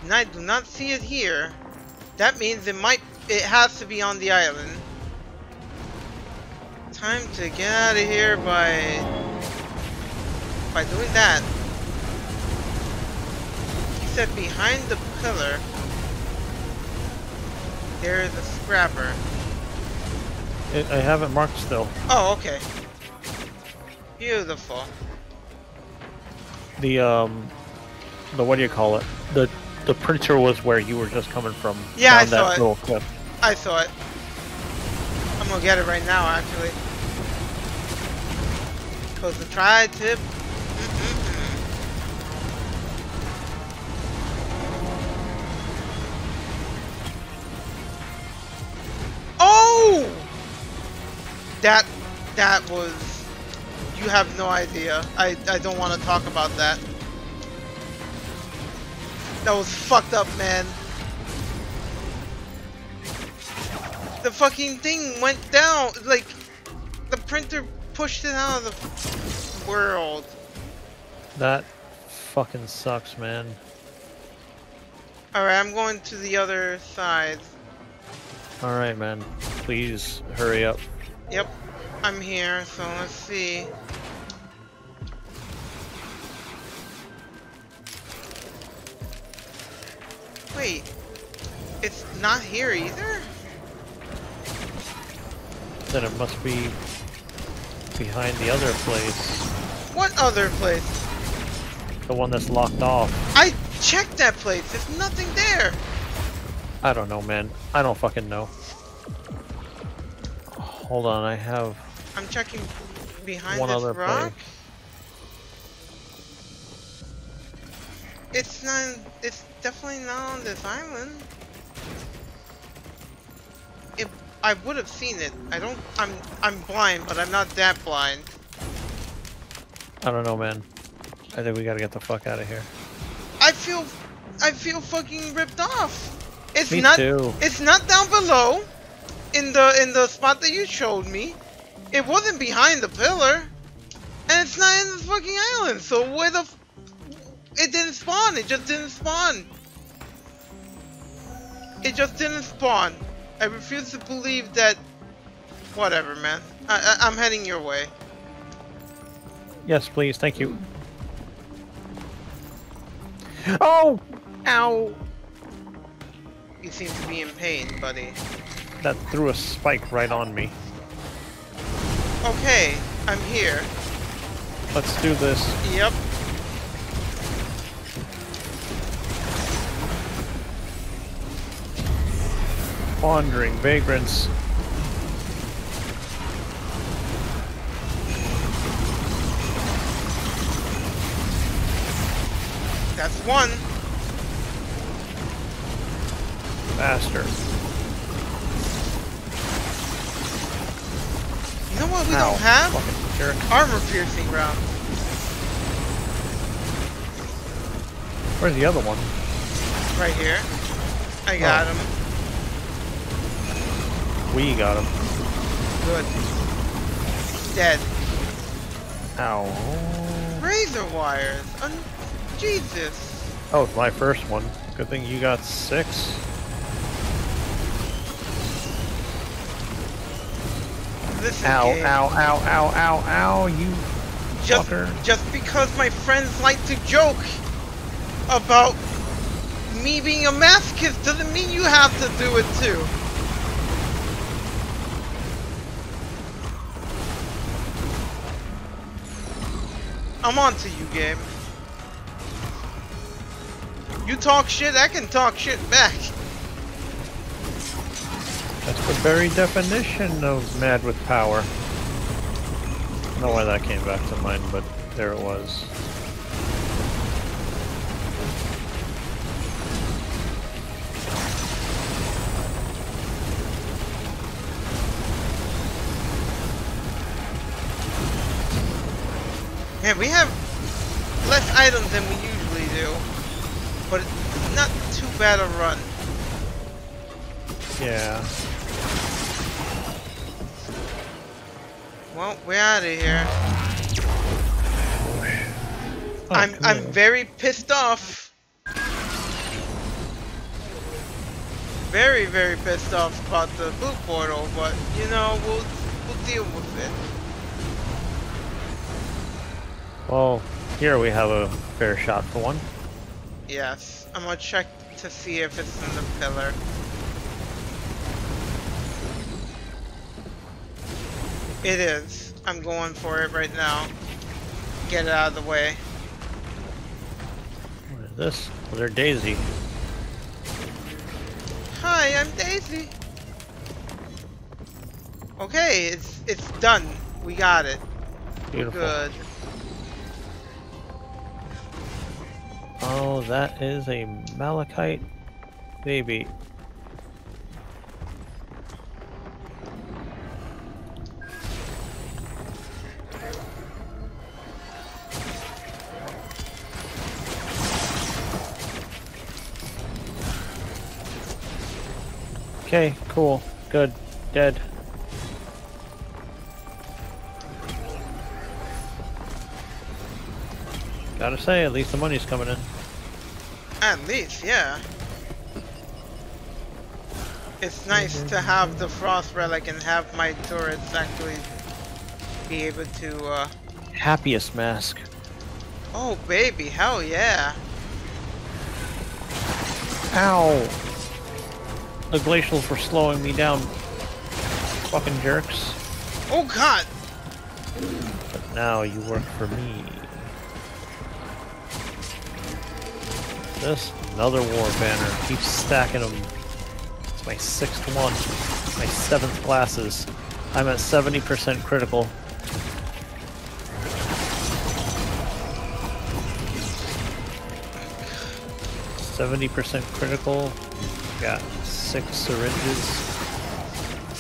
and I do not see it here. That means it might, it has to be on the island. Time to get out of here by, by doing that. He said behind the pillar, there is a scrapper. It, I have it marked still. Oh, okay. Beautiful. The, um... The, what do you call it? The, the printer was where you were just coming from. Yeah, I saw it. Clip. I saw it. I'm gonna get it right now, actually. Cause the tri-tip. Oh! That, that was, you have no idea. I, I don't want to talk about that. That was fucked up, man. The fucking thing went down. Like the printer pushed it out of the world. That fucking sucks, man. Alright, I'm going to the other side. Alright, man. Please hurry up. Yep, I'm here, so let's see. Wait, it's not here either? Then it must be behind the other place. What other place? The one that's locked off. I checked that place, there's nothing there! I don't know, man. I don't fucking know. Hold on, I have I'm checking behind one this other rock. place. It's not. It's definitely not on this island. It. I would have seen it. I don't. I'm. I'm blind, but I'm not that blind. I don't know, man. I think we gotta get the fuck out of here. I feel. I feel fucking ripped off. It's Me not. too. It's not down below. In the in the spot that you showed me. It wasn't behind the pillar. And it's not in the fucking island. So where the. F it didn't spawn. It just didn't spawn. It just didn't spawn. I refuse to believe that. Whatever, man. I, I I'm heading your way. Yes, please. Thank you. Oh! Ow! You seem to be in pain, buddy. That threw a spike right on me. Okay, I'm here. Let's do this. Yep. Wandering vagrants. That's one. Faster. You know what we Ow. don't have? Jerk. Armor piercing round. Where's the other one? Right here. I oh. got Oh. him. We got him. Good. Dead. Ow. Razor wires. Un Jesus. Oh, it's my first one. Good thing you got six. Listen, Ow, game. ow, ow, ow, ow, ow, you Just, fucker. just because my friends like to joke about me being a masochist doesn't mean you have to do it too. I'm on to you, game. You talk shit, I can talk shit back. That's the very definition of mad with power. I don't know why that came back to mind, but there it was. Man, we have less items than we usually do, but it's not too bad a run. Yeah. Well, we're out of here. Oh, I'm I'm very pissed off. Very very pissed off about the blue portal, but you know we'll we'll deal with it. Well, here we have a fair shot for one. Yes, I'm gonna check to see if it's in the pillar. It is. I'm going for it right now. Get it out of the way. What is this? Oh, they're Daisy. Hi, I'm Daisy. Okay, it's it's done. We got it. Beautiful. Good. Oh, that is a malachite baby. Okay, cool, good, dead. Gotta say, at least the money's coming in. At least, yeah. It's nice to have the frost relic and have my turrets actually be able to, uh... Happiest mask. Oh, baby, hell yeah. Ow! The glacials were slowing me down. Fucking jerks. Oh, God! But now you work for me. This, another war banner. Keep stacking them. It's my sixth one. My seventh glasses. I'm at 70% critical. Seventy percent critical. Got six syringes,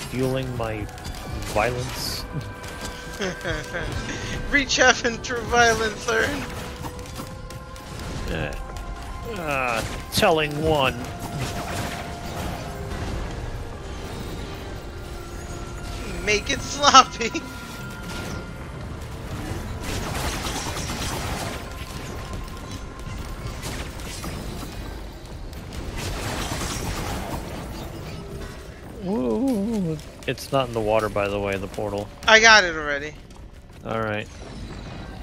fueling my violence. *laughs* Reach heaven through violence, learn. Uh, uh, telling one. Make it sloppy. It's not in the water, by the way, the portal. I got it already. Alright.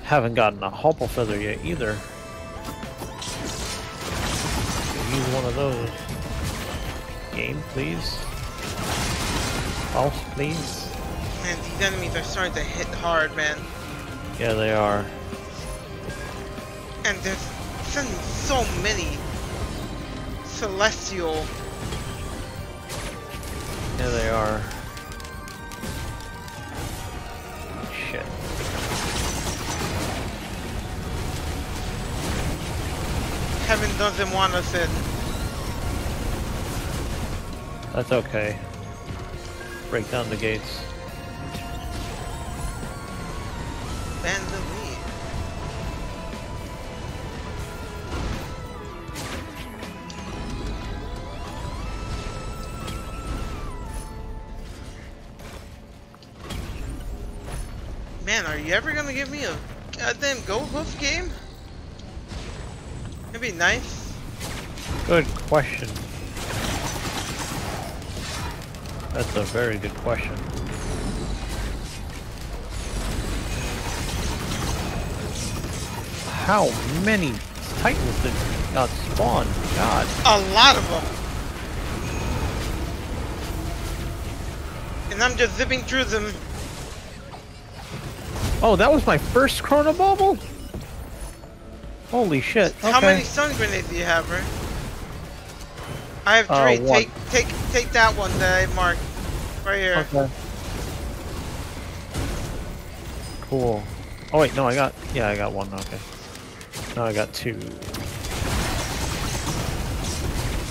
Haven't gotten a Hopoo feather yet either. One of those. Game, please. Pulse, please. Man, these enemies are starting to hit hard, man. Yeah, they are. And there's sending so many celestial. Yeah, they are. Shit. Heaven doesn't want us in. That's okay. Break down the gates. Bandolier. Man, are you ever gonna give me a goddamn goat hoof game? It'd be nice. Good question. That's a very good question. How many titans did not spawn? God. A lot of them. And I'm just zipping through them. Oh, that was my first Chrono Bauble? Holy shit. Okay. How many stun grenades do you have, right? I have Uh, three. one. take take take that one that I marked. Right here. Okay. Cool. Oh wait, no, I got, yeah, I got one, okay. Now I got two.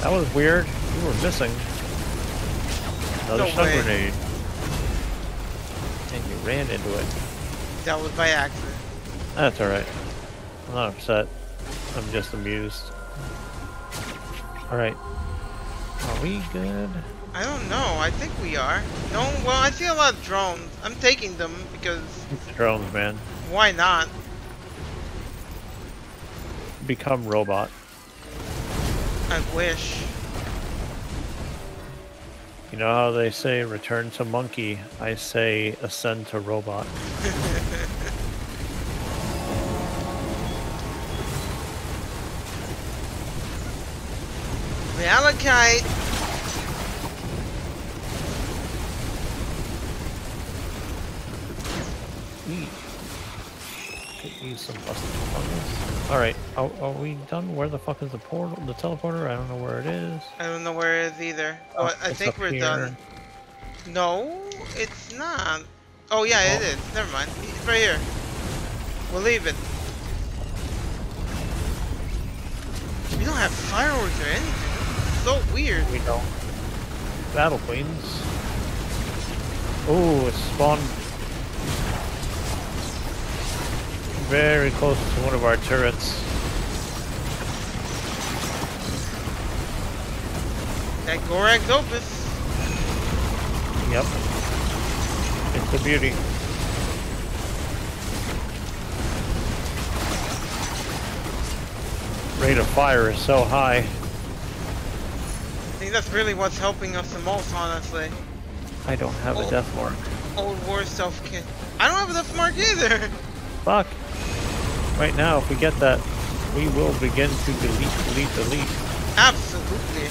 That was weird. You were missing. Another No stun grenade. And you ran into it. That was by accident. That's alright. I'm not upset. I'm just amused. Alright. Are we good? I don't know. I think we are. No, well, I see a lot of drones. I'm taking them because Drones, man. why not? Become robot. I wish. You know how they say return to monkey? I say ascend to robot. *laughs* Malachite. Hmm. Eee. Could use some bustling fungus. Alright, are, are we done? Where the fuck is the portal, the teleporter? I don't know where it is. I don't know where it is either. Oh, but I think we're here. done. No, it's not. Oh yeah, it Oh. is. Never mind. It's right here. We'll leave it. We don't have fireworks or anything. So weird. We don't. Beetle Queens. Oh, it spawned very close to one of our turrets. That Gorag's Opus. Yep. It's a beauty. Rate of fire is so high. Think that's really what's helping us the most, honestly. I don't have a Oh. death mark. Old war Stealthkit. I don't have a death mark either. Fuck. Right now, if we get that, we will begin to delete, delete, delete. Absolutely.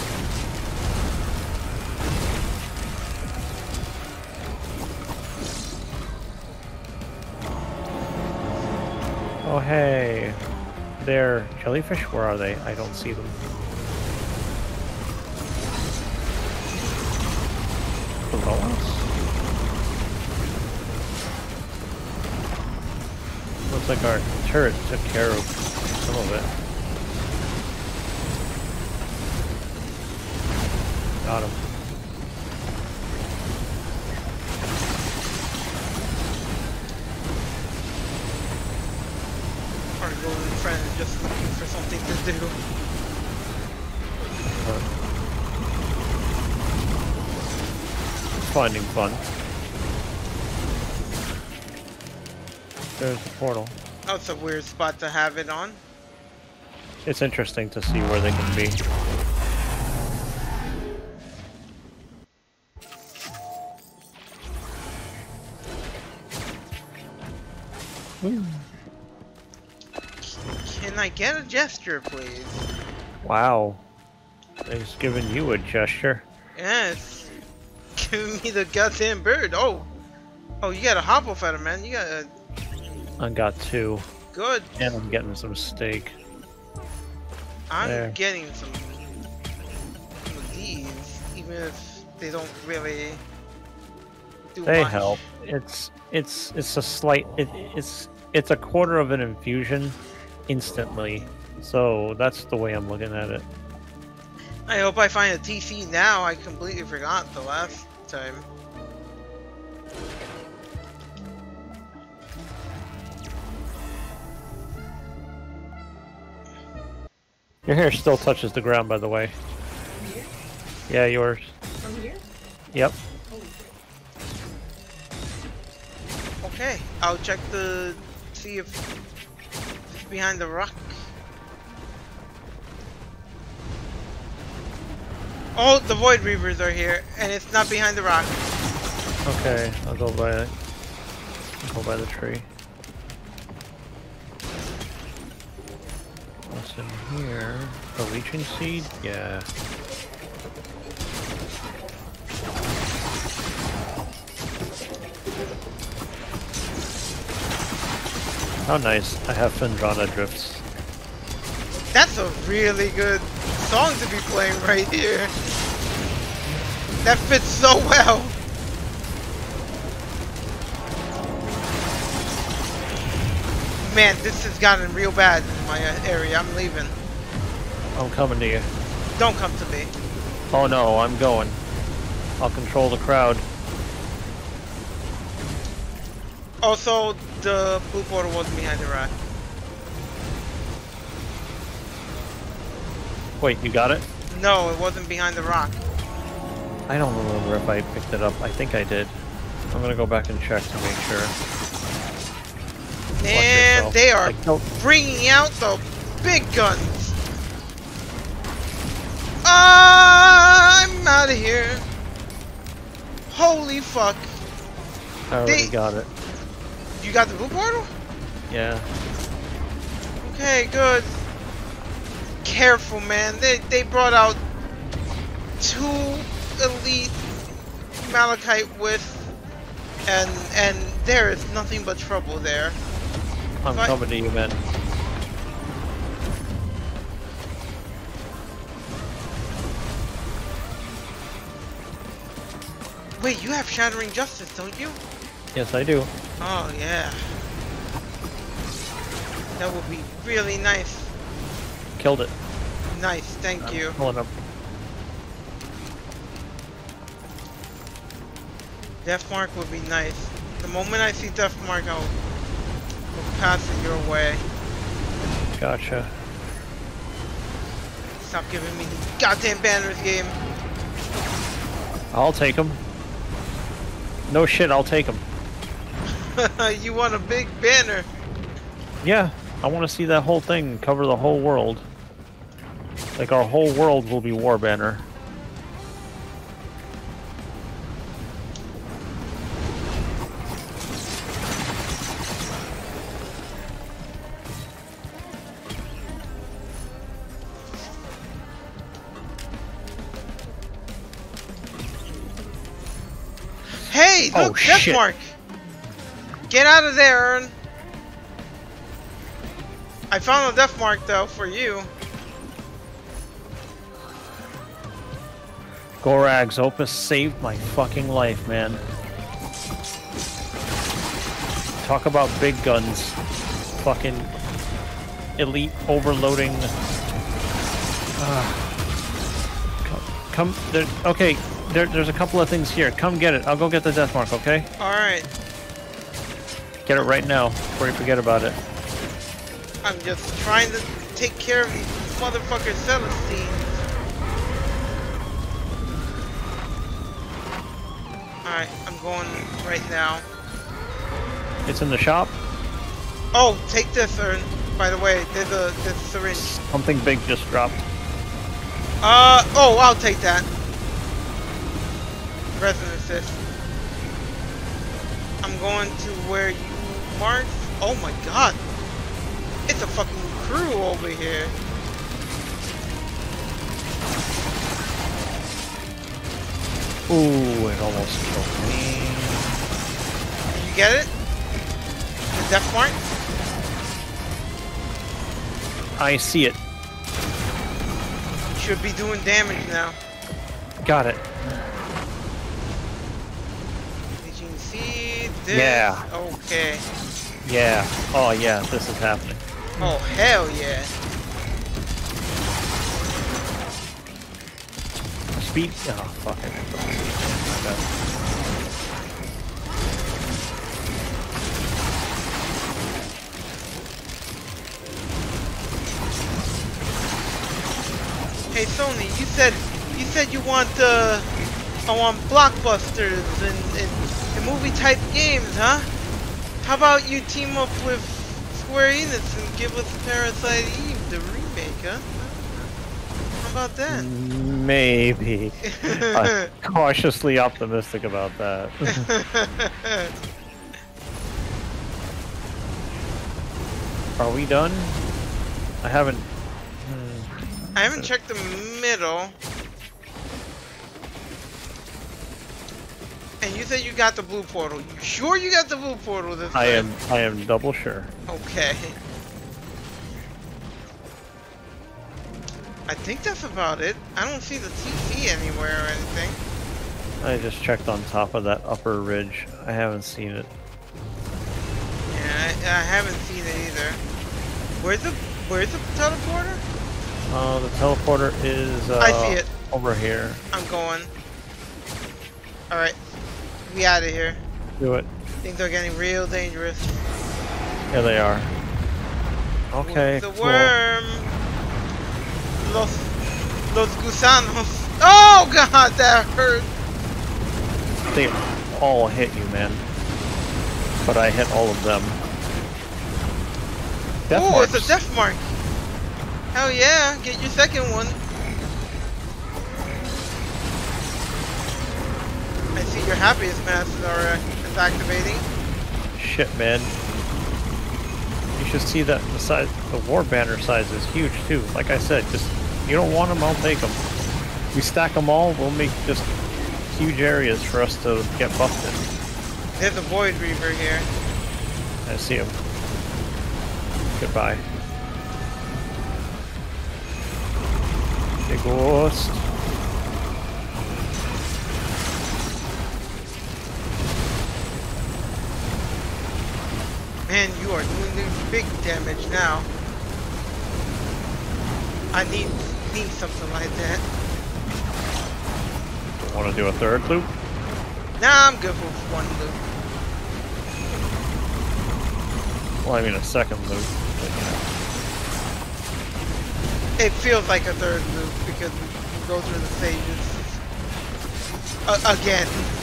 Oh hey, they're jellyfish. Where are they? I don't see them. Looks like our turret took care of some of it. Got him. Finding fun. There's the portal. That's a weird spot to have it on. It's interesting to see where they can be. Can I get a gesture, please? Wow. They've given you a gesture. Yes. Give me the goddamn bird. Oh. Oh, you got a Hopoo feather, man. You got a I got two. good. And I'm getting some steak. I'm There. getting some, some of these, even if they don't really do They much. help. It's it's it's a slight it, it's it's a quarter of an infusion instantly. So that's the way I'm looking at it. I hope I find a TC now. I completely forgot the last time. Your hair still touches the ground by the way. Here? Yeah, yours. From here? Yep. Okay, I'll check the see if it's behind the rock. Oh, the Void Reavers are here, and it's not behind the rock. Okay, I'll go by I'll go by the tree. What's in here? The leeching seed? Yeah. How nice. I have Phendrana Drifts. That's a really good song to be playing right here. That fits so well. Man, this has gotten real bad in my uh, area. I'm leaving. I'm coming to you. Don't come to me. Oh no, I'm going. I'll control the crowd. Also, the blue portal wasn't behind the rock. Wait, you got it? No, it wasn't behind the rock. I don't remember if I picked it up. I think I did. I'm gonna go back and check to make sure. And they are bringing out the big guns. I'm out of here. Holy fuck. I already They- got it. You got the blue portal? Yeah. Okay, good. Careful, man. They they brought out two elite malachite with, and and there is nothing but trouble there. I'm coming to you, man. Wait, you have Shattering Justice, don't you? Yes, I do. Oh yeah. That would be really nice. Killed it. Nice, thank I'm you. Pulling up. Death Mark would be nice. The moment I see Death Mark, I'll, I'll pass it your way. Gotcha. Stop giving me these goddamn banners, game. I'll take them. No shit, I'll take them. *laughs* you want a big banner? Yeah, I want to see that whole thing cover the whole world. Like our whole world will be War Banner. Oh, Death shit. Mark! Get out of there, Ern. I found a Death Mark though for you. Gorag's Opus saved my fucking life, man. Talk about big guns. Fucking elite overloading. Ah. Come, come there, okay, there, there's a couple of things here. Come get it. I'll go get the death mark, okay? All right, Get it right now before you forget about it. I'm just trying to take care of these motherfucker Celestines. All right, I'm going right now. It's in the shop. Oh, take this, Ern. By the way, there's a there's a syringe. Something big just dropped. Uh, oh, I'll take that. Resonance disc. I'm going to where you marked. Oh my god. It's a fucking crew over here. Ooh, it almost killed me. Did you get it? The death mark? I see it. Should be doing damage now. Got it. Did you see this? Yeah. Okay. Yeah. Oh yeah, this is happening. Oh, hell yeah. Speed. Oh fuck it. Hey Sony, you said you said you want uh I want blockbusters and, and movie type games, huh? How about you team up with Square Enix and give us Parasite Eve, the remake, huh? How about that? Maybe. I'm *laughs* cautiously optimistic about that. *laughs* Are we done? I haven't. I haven't checked the middle. And you said you got the blue portal. You sure you got the blue portal this I time? am. I am double sure. Okay. I think that's about it. I don't see the TC anywhere or anything. I just checked on top of that upper ridge. I haven't seen it. Yeah, I, I haven't seen it either. Where's the Where's the teleporter? Uh, the teleporter is. Uh, I see it. Over here. I'm going. All right, we out of here. Do it. Things are getting real dangerous. Yeah, they are. Okay. The cool. worm. Los Los gusanos. Oh god, that hurt. They all hit you, man. But I hit all of them. Death marks. it's a death mark. Hell yeah, get your second one. I see your happiest masses are uh, is activating. Shit, man. You should see that the size, the war banner size is huge too. Like I said, just you don't want them, I'll take them. We stack them all, we'll make just huge areas for us to get buffed in. There's a Void Reaver here. I see him. Goodbye. Big ghost. Man, you are doing big damage now. I need need something like that. Want to do a third loop? Nah, I'm good for one loop. Well, I mean a second loop. but, you It feels like a third loop because we we go through the stages. Uh, again.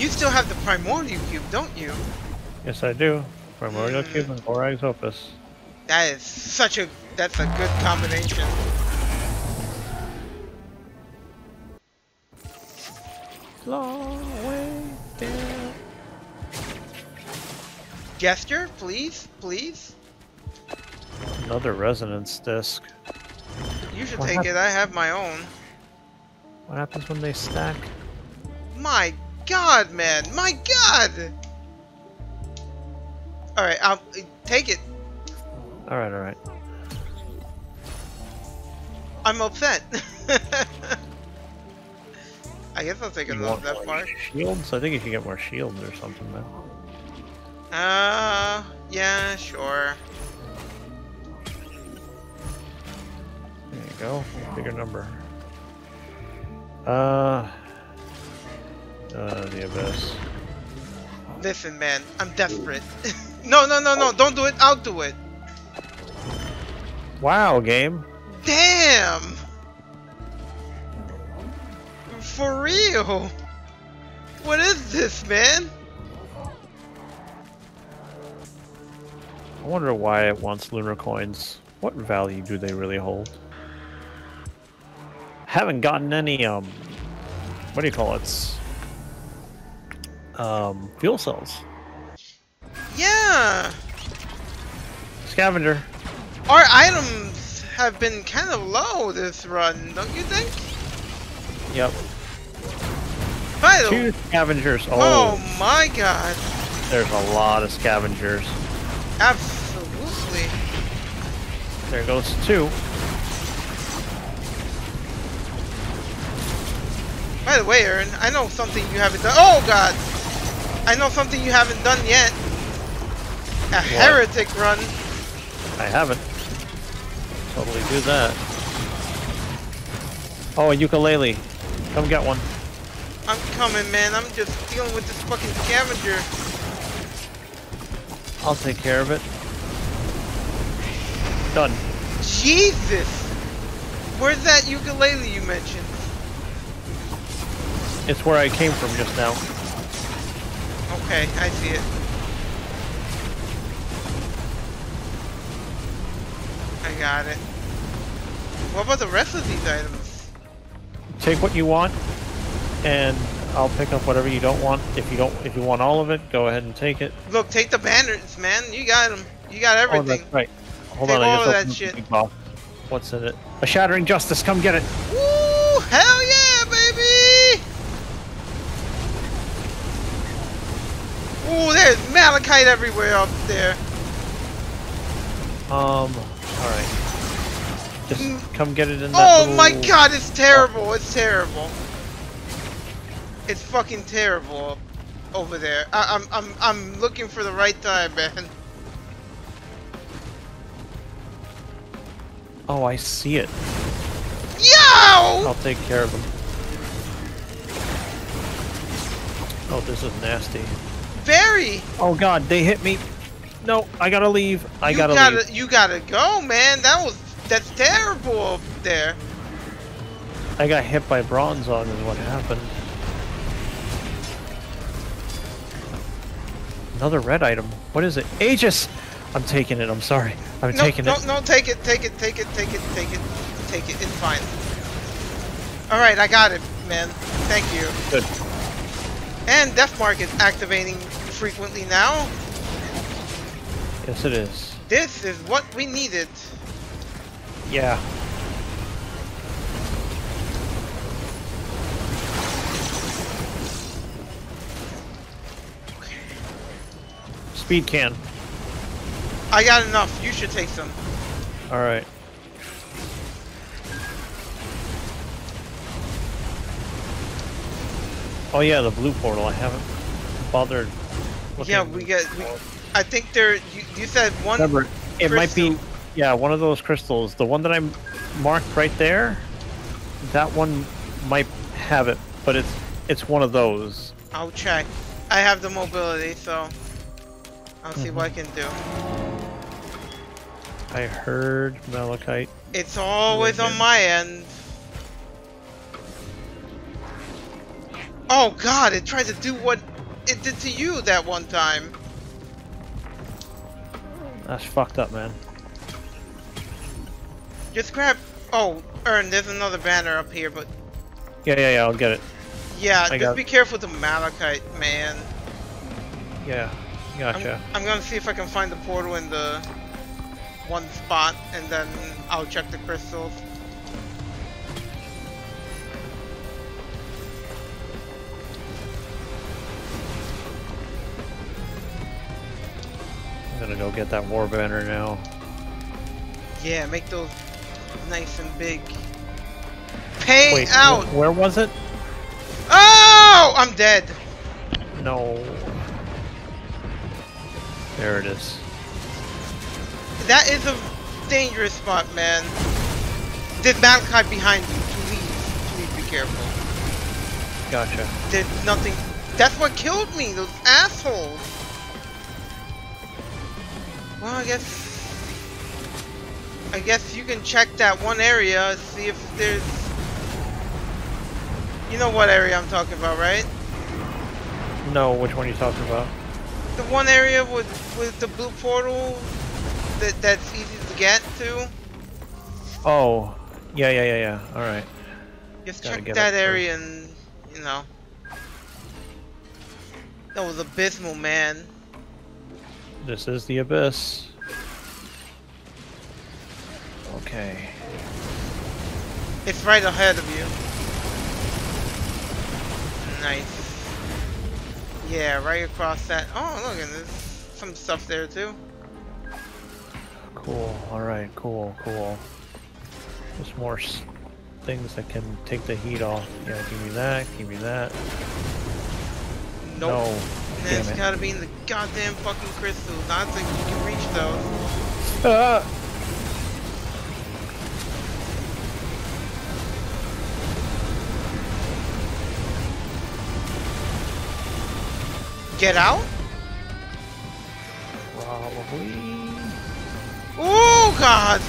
You still have the primordial cube, don't you? Yes, I do. Primordial Mm. Cube and Gorag's Opus. That is such a that's a good combination. Long way down. Gesture, please, please. Another resonance disc. You should What take it. I have my own. What happens when they stack? My God, man! My God! All right, I'll take it. Alright, alright. I'm upset. *laughs* I guess I'll take You another want that more far. shields? I think you can get more shields or something, man. Uh, yeah, sure. There you go. Bigger number. Uh. Uh, the abyss. Listen, man, I'm desperate. *laughs* no, no, no, no! Don't do it. I'll do it. Wow, game. Damn! For real? What is this, man? I wonder why it wants lunar coins. What value do they really hold? Haven't gotten any, um, what do you call it? Um, fuel cells. Yeah! Scavenger. Our items have been kind of low this run, don't you think? Yep. By the Two scavengers. Oh Oh, my god. there's a lot of scavengers. Absolutely. There goes two. By the way, Aaron, I know something you haven't done. Oh god! I know something you haven't done yet. A heretic run. I haven't. Totally do that. Oh, a ukulele. Come get one. I'm coming, man. I'm just dealing with this fucking scavenger. I'll take care of it. Done. Jesus! Where's that ukulele you mentioned? It's where I came from just now. Okay, I see it. I got it. What about the rest of these items? Take what you want, and I'll pick up whatever you don't want. If you don't, if you want all of it, go ahead and take it. Look, take the banners, man. You got them. You got Oh, everything. that's right. Hold Take on, I all just of that shit. What's in it? A shattering justice. Come get it. Woo! Hell yeah, baby! Ooh, there's malachite everywhere up there. Um. All right. Just Mm. come get it in that. Oh my god, it's terrible. It's terrible. It's fucking terrible over there. I, I'm I'm I'm looking for the right time, man. Oh, I see it. Yo! I'll take care of them. Oh, this is nasty. Very. Oh God, they hit me. No, I gotta leave. I you gotta, gotta leave. you gotta go, man. That was that's terrible up there. I got hit by Bronzong is what happened. Another red item. What is it? Aegis! I'm taking it. I'm sorry. I'm no, taking no, it. no, take it, take it, take it, take it, take it, take it. It's fine. All right, I got it, man. Thank you. Good. And Death Mark is activating frequently now. Yes, it is. This is what we needed. Yeah. Speed can. I got enough. You should take some. All right. Oh yeah, the blue portal. I haven't bothered. Looking. Yeah, we get. We, I think there. You, you said one. Remember, it might be. Yeah, one of those crystals. The one that I'm marked right there. That one might have it, but it's it's one of those. I'll check. I have the mobility, so I'll see what I mm-hmm. can do. I heard malachite. It's always on my end. Oh god, it tried to do what it did to you that one time. That's fucked up, man. Just grab. Oh, Ern, there's another banner up here, but Yeah, yeah, yeah. I'll get it. yeah, I just be careful with the malachite, man. Yeah, I'm, gotcha. I'm gonna see if I can find the portal in the one spot, and then I'll check the crystals. Gonna go get that war banner now. Yeah, make those nice and big. Pay Wait, out! wh- where was it? Oh, I'm dead. No. There it is. That is a dangerous spot, man. There's malachite behind you. Please, please be careful. Gotcha. There's nothing. That's what killed me. Those assholes. Well, I guess. I guess you can check that one area, see if there's. You know what area I'm talking about, right? No, which one are you talking about? The one area with with the blue portal that that's easy to get to. Oh, yeah, yeah, yeah, yeah. All right. Just Gotta check that there. area and you know. That was abysmal, man. This is the abyss. Okay. It's right ahead of you. Nice. Yeah, right across that. Oh, look, and there's some stuff there too. Cool. All right. Cool. Cool. There's more s- things that can take the heat off. Yeah, give me that. Give me that. Nope. No. Damn it's it. gotta be in the goddamn fucking crystals. I don't think you can reach those. Ah! Get out? Probably. Oh god!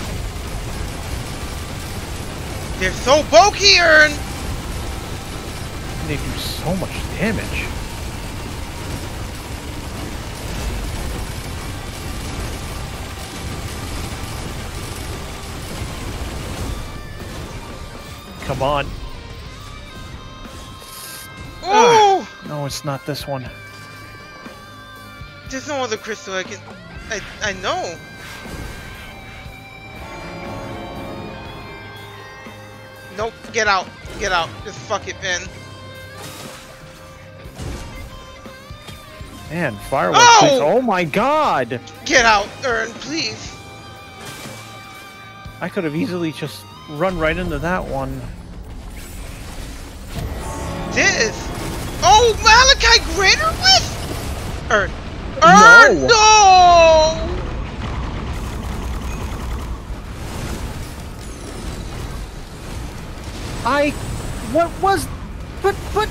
They're so bulky, Ern! They do so much damage. Come on. Oh! No, it's not this one. There's no other crystal I can. I I know. Nope. Get out. Get out. Just fuck it, man. Man, fireworks. Oh! Oh my god! Get out, Ern, please. I could have easily just run right into that one. This. Oh, Malachi Greater with. Ern. Ern, No. no! I. What was. But. But.